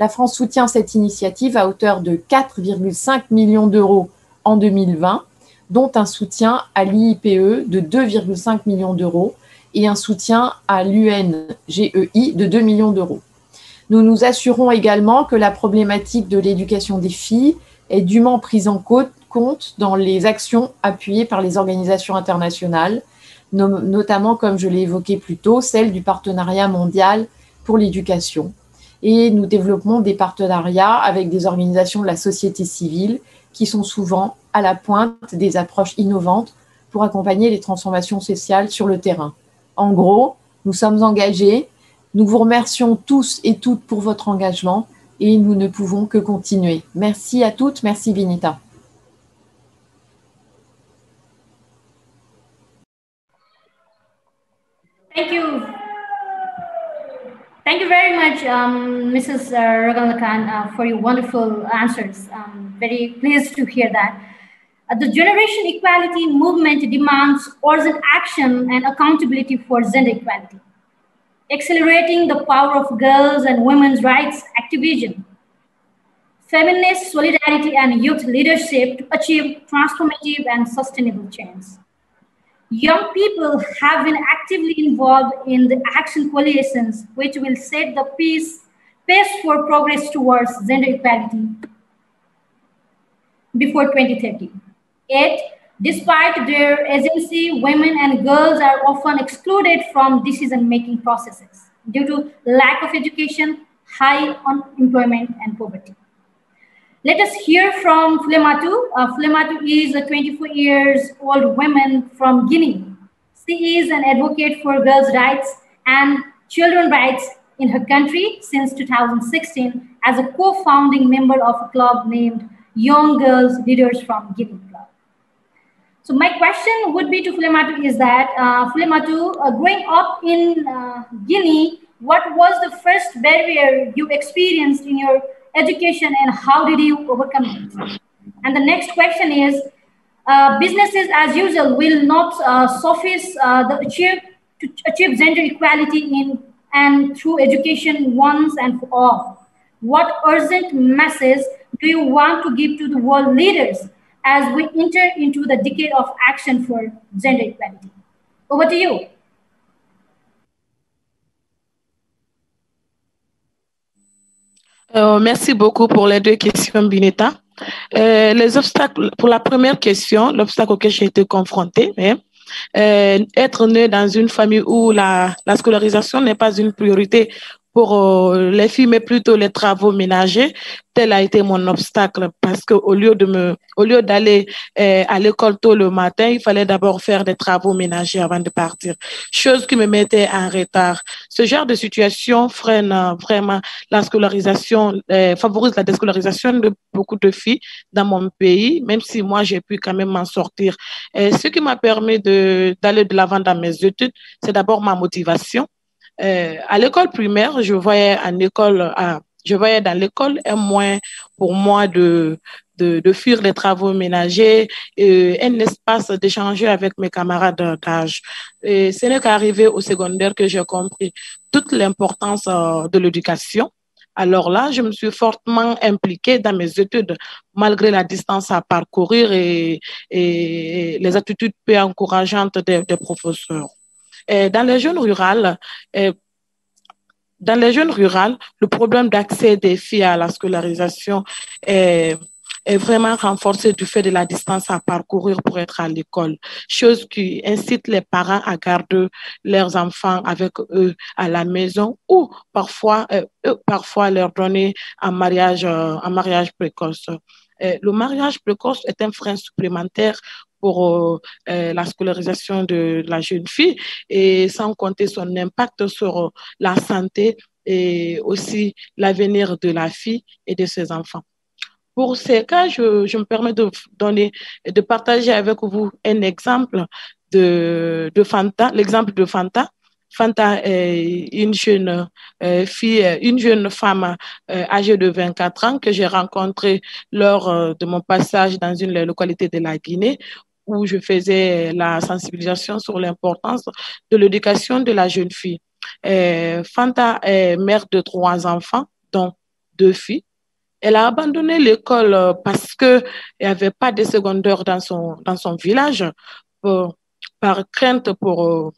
La France soutient cette initiative à hauteur de 4,5 millions d'euros en 2020, dont un soutien à l'IIPE de 2,5 millions d'euros et un soutien à l'UNGEI de 2 millions d'euros. Nous nous assurons également que la problématique de l'éducation des filles est dûment prise en compte dans les actions appuyées par les organisations internationales, notamment, comme je l'ai évoqué plus tôt, celle du partenariat mondial pour l'éducation. Et nous développons des partenariats avec des organisations de la société civile qui sont souvent à la pointe des approches innovantes pour accompagner les transformations sociales sur le terrain. En gros, nous sommes engagés. Nous vous remercions tous et toutes pour votre engagement et nous ne pouvons que continuer. Merci à toutes. Merci Vinita. Thank you very much, um, Mrs. Uh, Khan, uh, for your wonderful answers. Um, very pleased to hear that. Uh, the generation equality movement demands urgent action and accountability for gender equality, accelerating the power of girls and women's rights activism, feminist solidarity and youth leadership to achieve transformative and sustainable change young people have been actively involved in the action coalitions, which will set the pace, pace for progress towards gender equality before 2030. Yet, despite their agency, women and girls are often excluded from decision-making processes due to lack of education, high unemployment, and poverty. Let us hear from Flematu. Uh, Flematu is a 24 years old woman from Guinea. She is an advocate for girls' rights and children's rights in her country since 2016 as a co-founding member of a club named Young Girls Leaders from Guinea Club. So my question would be to Flematu is that, uh, Flematu, uh, growing up in uh, Guinea, what was the first barrier you experienced in your education and how did you overcome it? And the next question is, uh, businesses as usual will not uh, suffice uh, the achieve, to achieve gender equality in and through education once and for all. What urgent message do you want to give to the world leaders as we enter into the decade of action for gender equality? Over to you. Euh, merci beaucoup pour les deux questions, Bineta. Euh, les obstacles, pour la première question, l'obstacle auquel j'ai été confrontée, hein, euh, être né dans une famille où la scolarisation n'est pas une priorité pour euh, les filles, mais plutôt les travaux ménagers. Tel a été mon obstacle parce que au lieu de me, au lieu d'aller euh, à l'école tôt le matin, il fallait d'abord faire des travaux ménagers avant de partir, chose qui me mettait en retard. Ce genre de situation freine euh, vraiment la scolarisation, favorise la déscolarisation de beaucoup de filles dans mon pays, même si moi j'ai pu quand même m'en sortir. Et ce qui m'a permis de d'aller de l'avant dans mes études, c'est d'abord ma motivation euh, à l'école primaire, je voyais en école, je voyais dans l'école un moyen pour moi de, de, de fuir les travaux ménagers et un espace d'échanger avec mes camarades d'âge. Et ce n'est qu'arrivé au secondaire que j'ai compris toute l'importance euh, de l'éducation. Alors là, je me suis fortement impliquée dans mes études, malgré la distance à parcourir et, et les attitudes peu encourageantes des, des professeurs. Dans les zones rurales, dans les zones rurales, le problème d'accès des filles à la scolarisation est, vraiment renforcé du fait de la distance à parcourir pour être à l'école, chose qui incite les parents à garder leurs enfants avec eux à la maison ou parfois, euh, parfois leur donner un mariage, euh, mariage précoce. Euh, le mariage précoce est un frein supplémentaire pour euh, la scolarisation de la jeune fille et sans compter son impact sur la santé et aussi l'avenir de la fille et de ses enfants. Pour ces cas, je, me permets de donner, de partager avec vous un exemple de, de Fanta, l'exemple de Fanta. Fanta est une jeune euh, fille, une jeune femme euh, âgée de 24 ans que j'ai rencontrée lors euh, de mon passage dans une localité de la Guinée où je faisais la sensibilisation sur l'importance de l'éducation de la jeune fille. Euh, Fanta est mère de trois enfants, dont deux filles. Elle a abandonné l'école euh, parce qu'il n'y avait pas de secondaire dans son, dans son village par crainte pour, euh,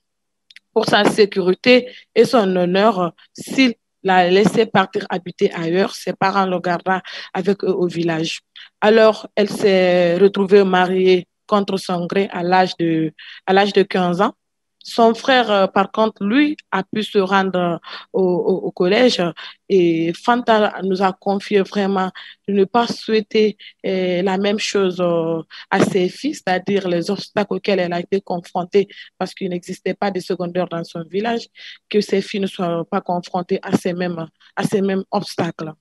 pour sa sécurité et son honneur. S'il la laissé partir habiter ailleurs, ses parents le gardaient avec eux au village. Alors, elle s'est retrouvée mariée contre son gré à l'âge de, à l'âge de 15 ans. Son frère, euh, par contre, lui, a pu se rendre au, au, collège et Fanta nous a confié vraiment de ne pas souhaiter eh, la même chose euh, à ses filles, c'est-à-dire les obstacles auxquels elle a été confrontée parce qu'il n'existait pas de secondaire dans son village, que ses filles ne soient pas confrontées à ces mêmes, à ces mêmes obstacles.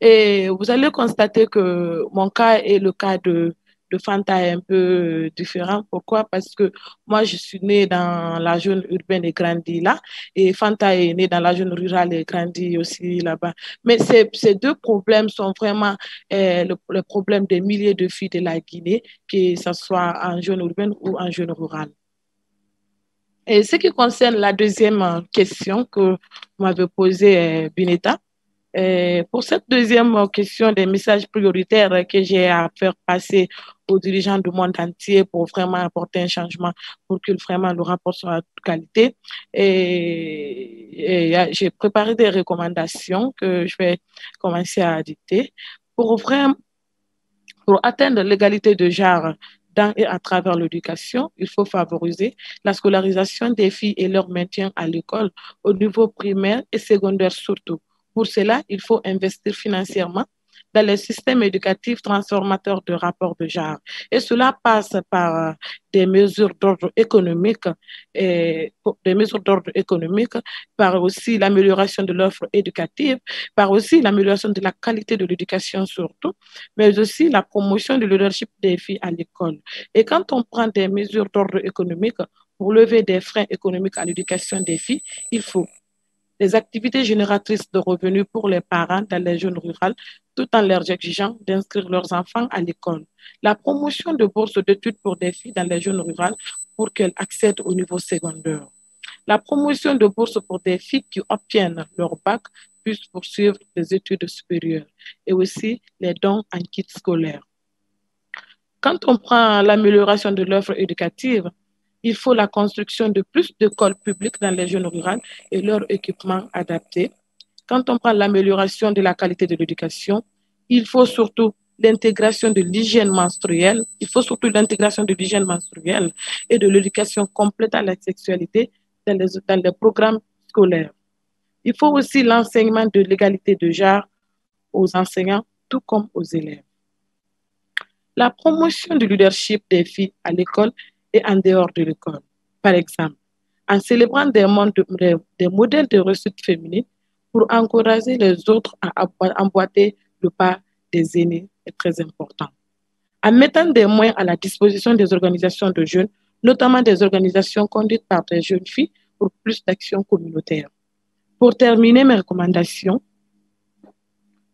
Et vous allez constater que mon cas est le cas de le Fanta est un peu euh, différent. Pourquoi? Parce que moi, je suis née dans la zone urbaine et grandi là, et Fanta est née dans la zone rurale et grandi aussi là-bas. Mais ces, deux problèmes sont vraiment euh, le, problème des milliers de filles de la Guinée, que ce soit en zone urbaine ou en zone rurale. Et ce qui concerne la deuxième question que m'avait posée euh, Bineta, euh, pour cette deuxième question des messages prioritaires que j'ai à faire passer aux dirigeants du monde entier pour vraiment apporter un changement pour que vraiment le rapport soit de qualité. Et, et j'ai préparé des recommandations que je vais commencer à dicter pour vraiment pour atteindre l'égalité de genre dans et à travers l'éducation, il faut favoriser la scolarisation des filles et leur maintien à l'école au niveau primaire et secondaire surtout. Pour cela, il faut investir financièrement dans les systèmes éducatifs transformateurs de rapports de genre. Et cela passe par des mesures d'ordre économique, et des mesures d'ordre économique, par aussi l'amélioration de l'offre éducative, par aussi l'amélioration de la qualité de l'éducation surtout, mais aussi la promotion du leadership des filles à l'école. Et quand on prend des mesures d'ordre économique pour lever des freins économiques à l'éducation des filles, il faut des activités génératrices de revenus pour les parents dans les zones rurales, tout en leur exigeant d'inscrire leurs enfants à l'école. La promotion de bourses d'études pour des filles dans les zones rurales pour qu'elles accèdent au niveau secondaire. La promotion de bourses pour des filles qui obtiennent leur bac puissent poursuivre des études supérieures et aussi les dons en kit scolaire. Quand on prend l'amélioration de l'offre éducative, il faut la construction de plus d'écoles publiques dans les zones rurales et leur équipement adapté. Quand on prend l'amélioration de la qualité de l'éducation, il faut surtout l'intégration de l'hygiène menstruelle, il faut surtout l'intégration de l'hygiène menstruelle et de l'éducation complète à la sexualité dans dans les programmes scolaires. Il faut aussi l'enseignement de l'égalité de genre aux enseignants, tout comme aux élèves. La promotion du leadership des filles à l'école et en dehors de l'école. Par exemple, en célébrant des, de, des modèles de réussite féminine pour encourager les autres à emboîter le pas des aînés est très important. En mettant des moyens à la disposition des organisations de jeunes, notamment des organisations conduites par des jeunes filles pour plus d'actions communautaires. Pour terminer mes recommandations,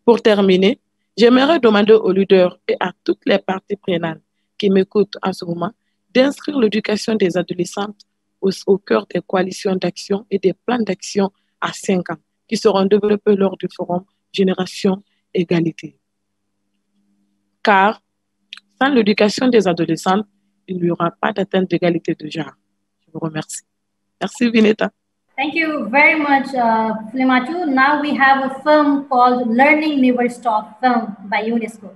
pour terminer, j'aimerais demander aux leaders et à toutes les parties prenantes qui m'écoutent en ce moment d'inscrire l'éducation des adolescentes au, cœur des coalitions d'action et des plans d'action à cinq ans qui seront développés lors du forum Génération Égalité. Car sans l'éducation des adolescentes, il n'y aura pas d'atteinte d'égalité de genre. Je vous remercie. Merci, Vineta. Thank you very much, uh, Flimatu. Now we have a film called Learning Never Stop film by UNESCO.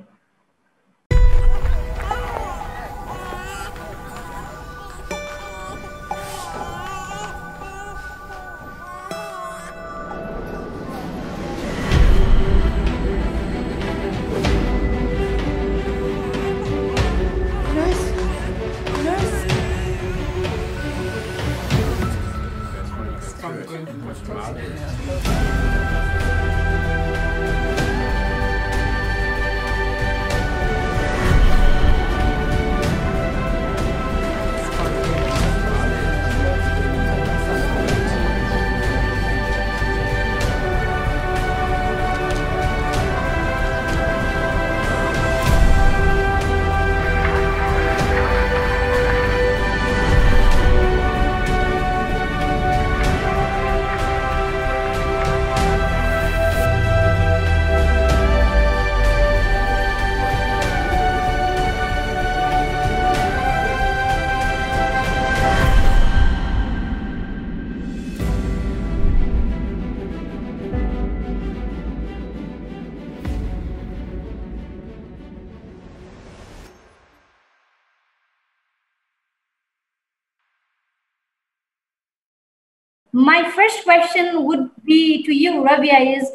Question would be to you, Rabia, is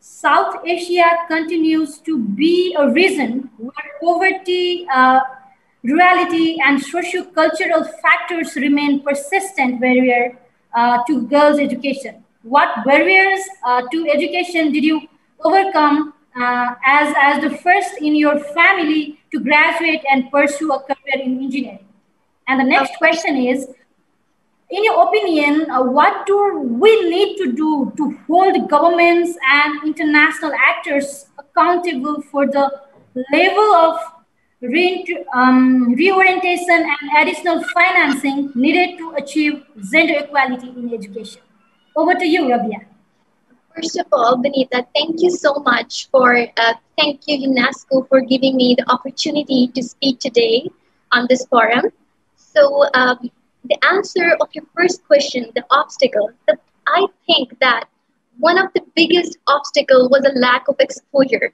South Asia continues to be a reason where poverty, uh, rurality, and socio-cultural factors remain persistent barrier uh, to girls' education. What barriers uh, to education did you overcome uh, as, as the first in your family to graduate and pursue a career in engineering? And the next question is, in your opinion, uh, what do we need to do to hold governments and international actors accountable for the level of re um, reorientation and additional financing needed to achieve gender equality in education? Over to you, Rabia. First of all, Benita, thank you so much for, uh, thank you UNESCO for giving me the opportunity to speak today on this forum. So um, the answer of your first question, the obstacle, I think that one of the biggest obstacle was a lack of exposure.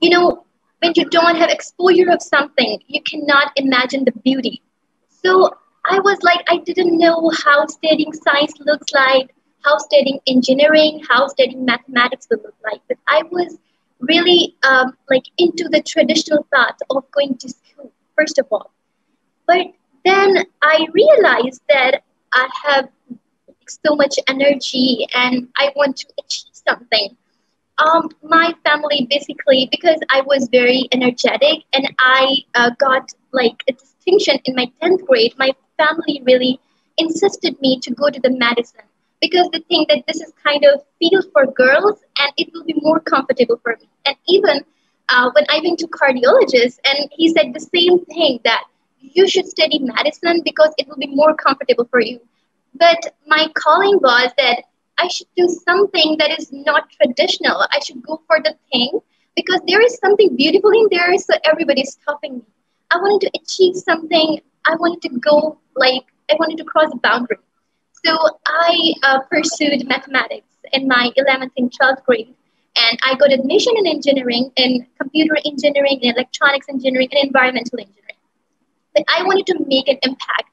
You know, when you don't have exposure of something, you cannot imagine the beauty. So I was like, I didn't know how studying science looks like, how studying engineering, how studying mathematics would look like. But I was really um, like into the traditional path of going to school, first of all. But then I realized that I have so much energy and I want to achieve something. Um, my family basically, because I was very energetic and I uh, got like a distinction in my 10th grade, my family really insisted me to go to the medicine because they think that this is kind of field for girls and it will be more comfortable for me. And even uh, when I went to cardiologist and he said the same thing that you should study medicine because it will be more comfortable for you. But my calling was that I should do something that is not traditional. I should go for the thing because there is something beautiful in there, so everybody is stopping me. I wanted to achieve something. I wanted to go like I wanted to cross the boundary. So I uh, pursued mathematics in my 11th and 12th grade. And I got admission in engineering, in computer engineering, in electronics engineering, and environmental engineering I wanted to make an impact.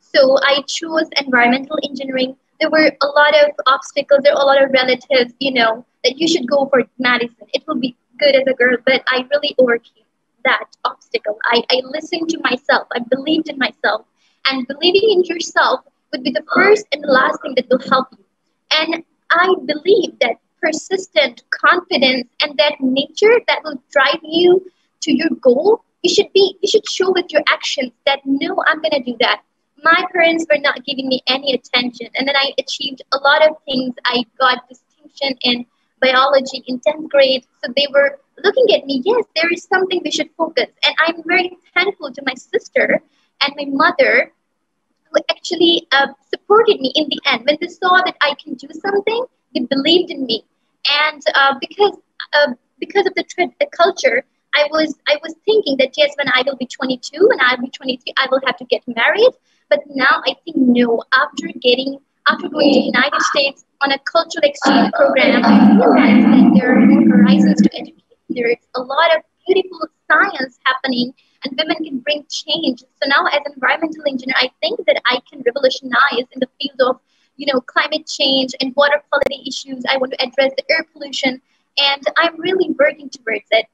So I chose environmental engineering. There were a lot of obstacles, there were a lot of relatives, you know, that you should go for medicine. It will be good as a girl, but I really overcame that obstacle. I, I listened to myself, I believed in myself, and believing in yourself would be the first and the last thing that will help you. And I believe that persistent confidence and that nature that will drive you to your goal you should be you should show with your actions that no i'm going to do that. My parents were not giving me any attention and then i achieved a lot of things. I got distinction in biology in 10th grade so they were looking at me yes there is something we should focus and i'm very thankful to my sister and my mother who actually uh, supported me in the end. When they saw that i can do something they believed in me. And uh, because uh, because of the, the culture I was I was thinking that yes, when I will be 22 and I'll be 23, I will have to get married. But now I think no. After getting after going to the United States on a cultural exchange program, I realized that there are more horizons to education. There is a lot of beautiful science happening and women can bring change. So now as an environmental engineer, I think that I can revolutionize in the field of you know, climate change and water quality issues. I want to address the air pollution and I'm really working towards it.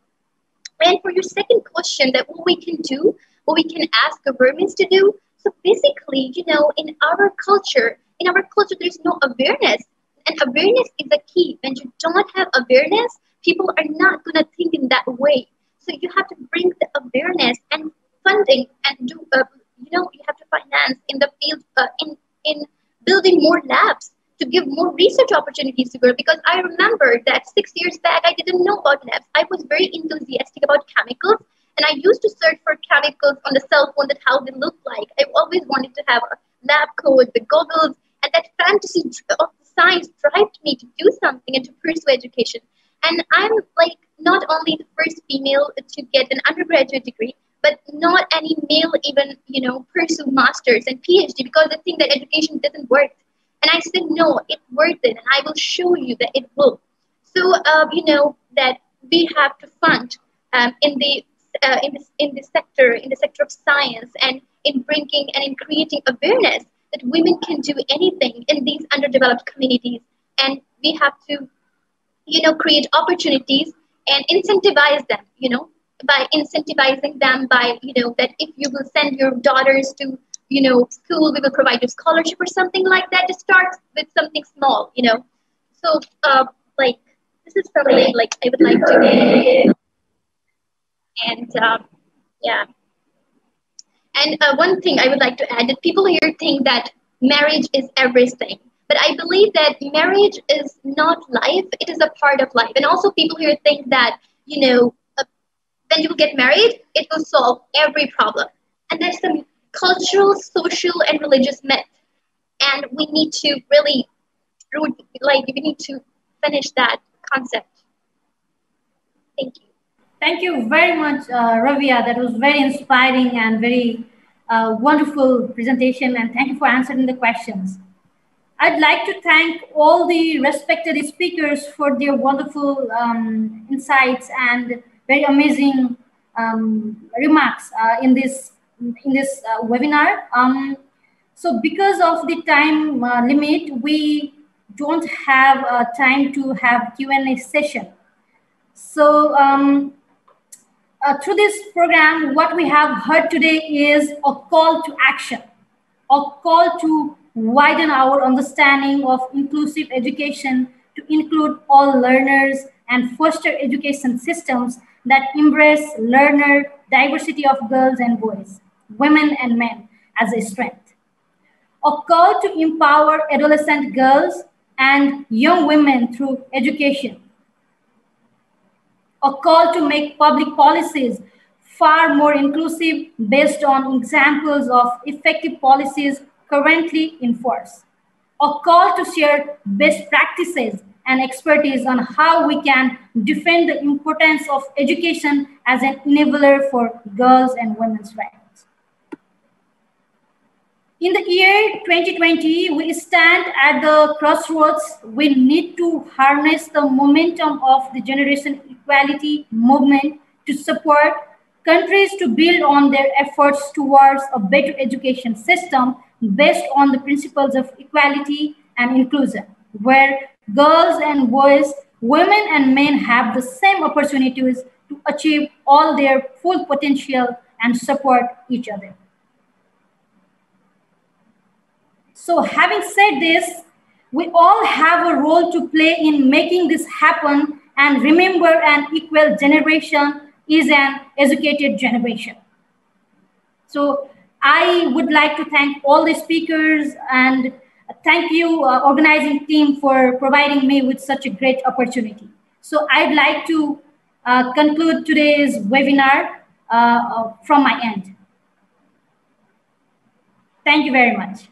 And for your second question that what we can do, what we can ask governments to do. So basically, you know, in our culture, in our culture, there's no awareness. And awareness is the key. When you don't have awareness, people are not to think in that way. So you have to bring the awareness and funding and do, uh, you know, you have to finance in the field, uh, in, in building more labs to give more research opportunities to girls because I remember that six years back I didn't know about labs. I was very enthusiastic about chemicals and I used to search for chemicals on the cell phone that how they look like. I always wanted to have a lab coat, the goggles, and that fantasy of science drove me to do something and to pursue education. And I'm like not only the first female to get an undergraduate degree, but not any male even, you know, pursue masters and PhD because they think that education doesn't work. And I said, no, it's worth it, and I will show you that it will. So, uh, you know, that we have to fund um, in the uh, in, this, in the sector, in the sector of science, and in bringing and in creating awareness that women can do anything in these underdeveloped communities, and we have to, you know, create opportunities and incentivize them. You know, by incentivizing them by, you know, that if you will send your daughters to you know, school, we will provide you scholarship or something like that. Just start with something small, you know. So, uh, like, this is something like I would like to, and um, yeah. And uh, one thing I would like to add that people here think that marriage is everything. But I believe that marriage is not life, it is a part of life. And also, people here think that, you know, uh, when you get married, it will solve every problem. And there's some cultural, social, and religious myth. And we need to really, like, we need to finish that concept. Thank you. Thank you very much, uh, Ravia. That was very inspiring and very uh, wonderful presentation. And thank you for answering the questions. I'd like to thank all the respected speakers for their wonderful um, insights and very amazing um, remarks uh, in this in this uh, webinar. Um, so because of the time uh, limit, we don't have uh, time to have Q&A session. So um, uh, through this program, what we have heard today is a call to action, a call to widen our understanding of inclusive education to include all learners and foster education systems that embrace learner diversity of girls and boys women and men as a strength. A call to empower adolescent girls and young women through education. A call to make public policies far more inclusive based on examples of effective policies currently in force. A call to share best practices and expertise on how we can defend the importance of education as an enabler for girls and women's rights. In the year 2020, we stand at the crossroads. We need to harness the momentum of the generation equality movement to support countries to build on their efforts towards a better education system based on the principles of equality and inclusion, where girls and boys, women and men have the same opportunities to achieve all their full potential and support each other. So having said this, we all have a role to play in making this happen and remember an equal generation is an educated generation. So I would like to thank all the speakers and thank you uh, organizing team for providing me with such a great opportunity. So I'd like to uh, conclude today's webinar uh, uh from my end. Thank you very much.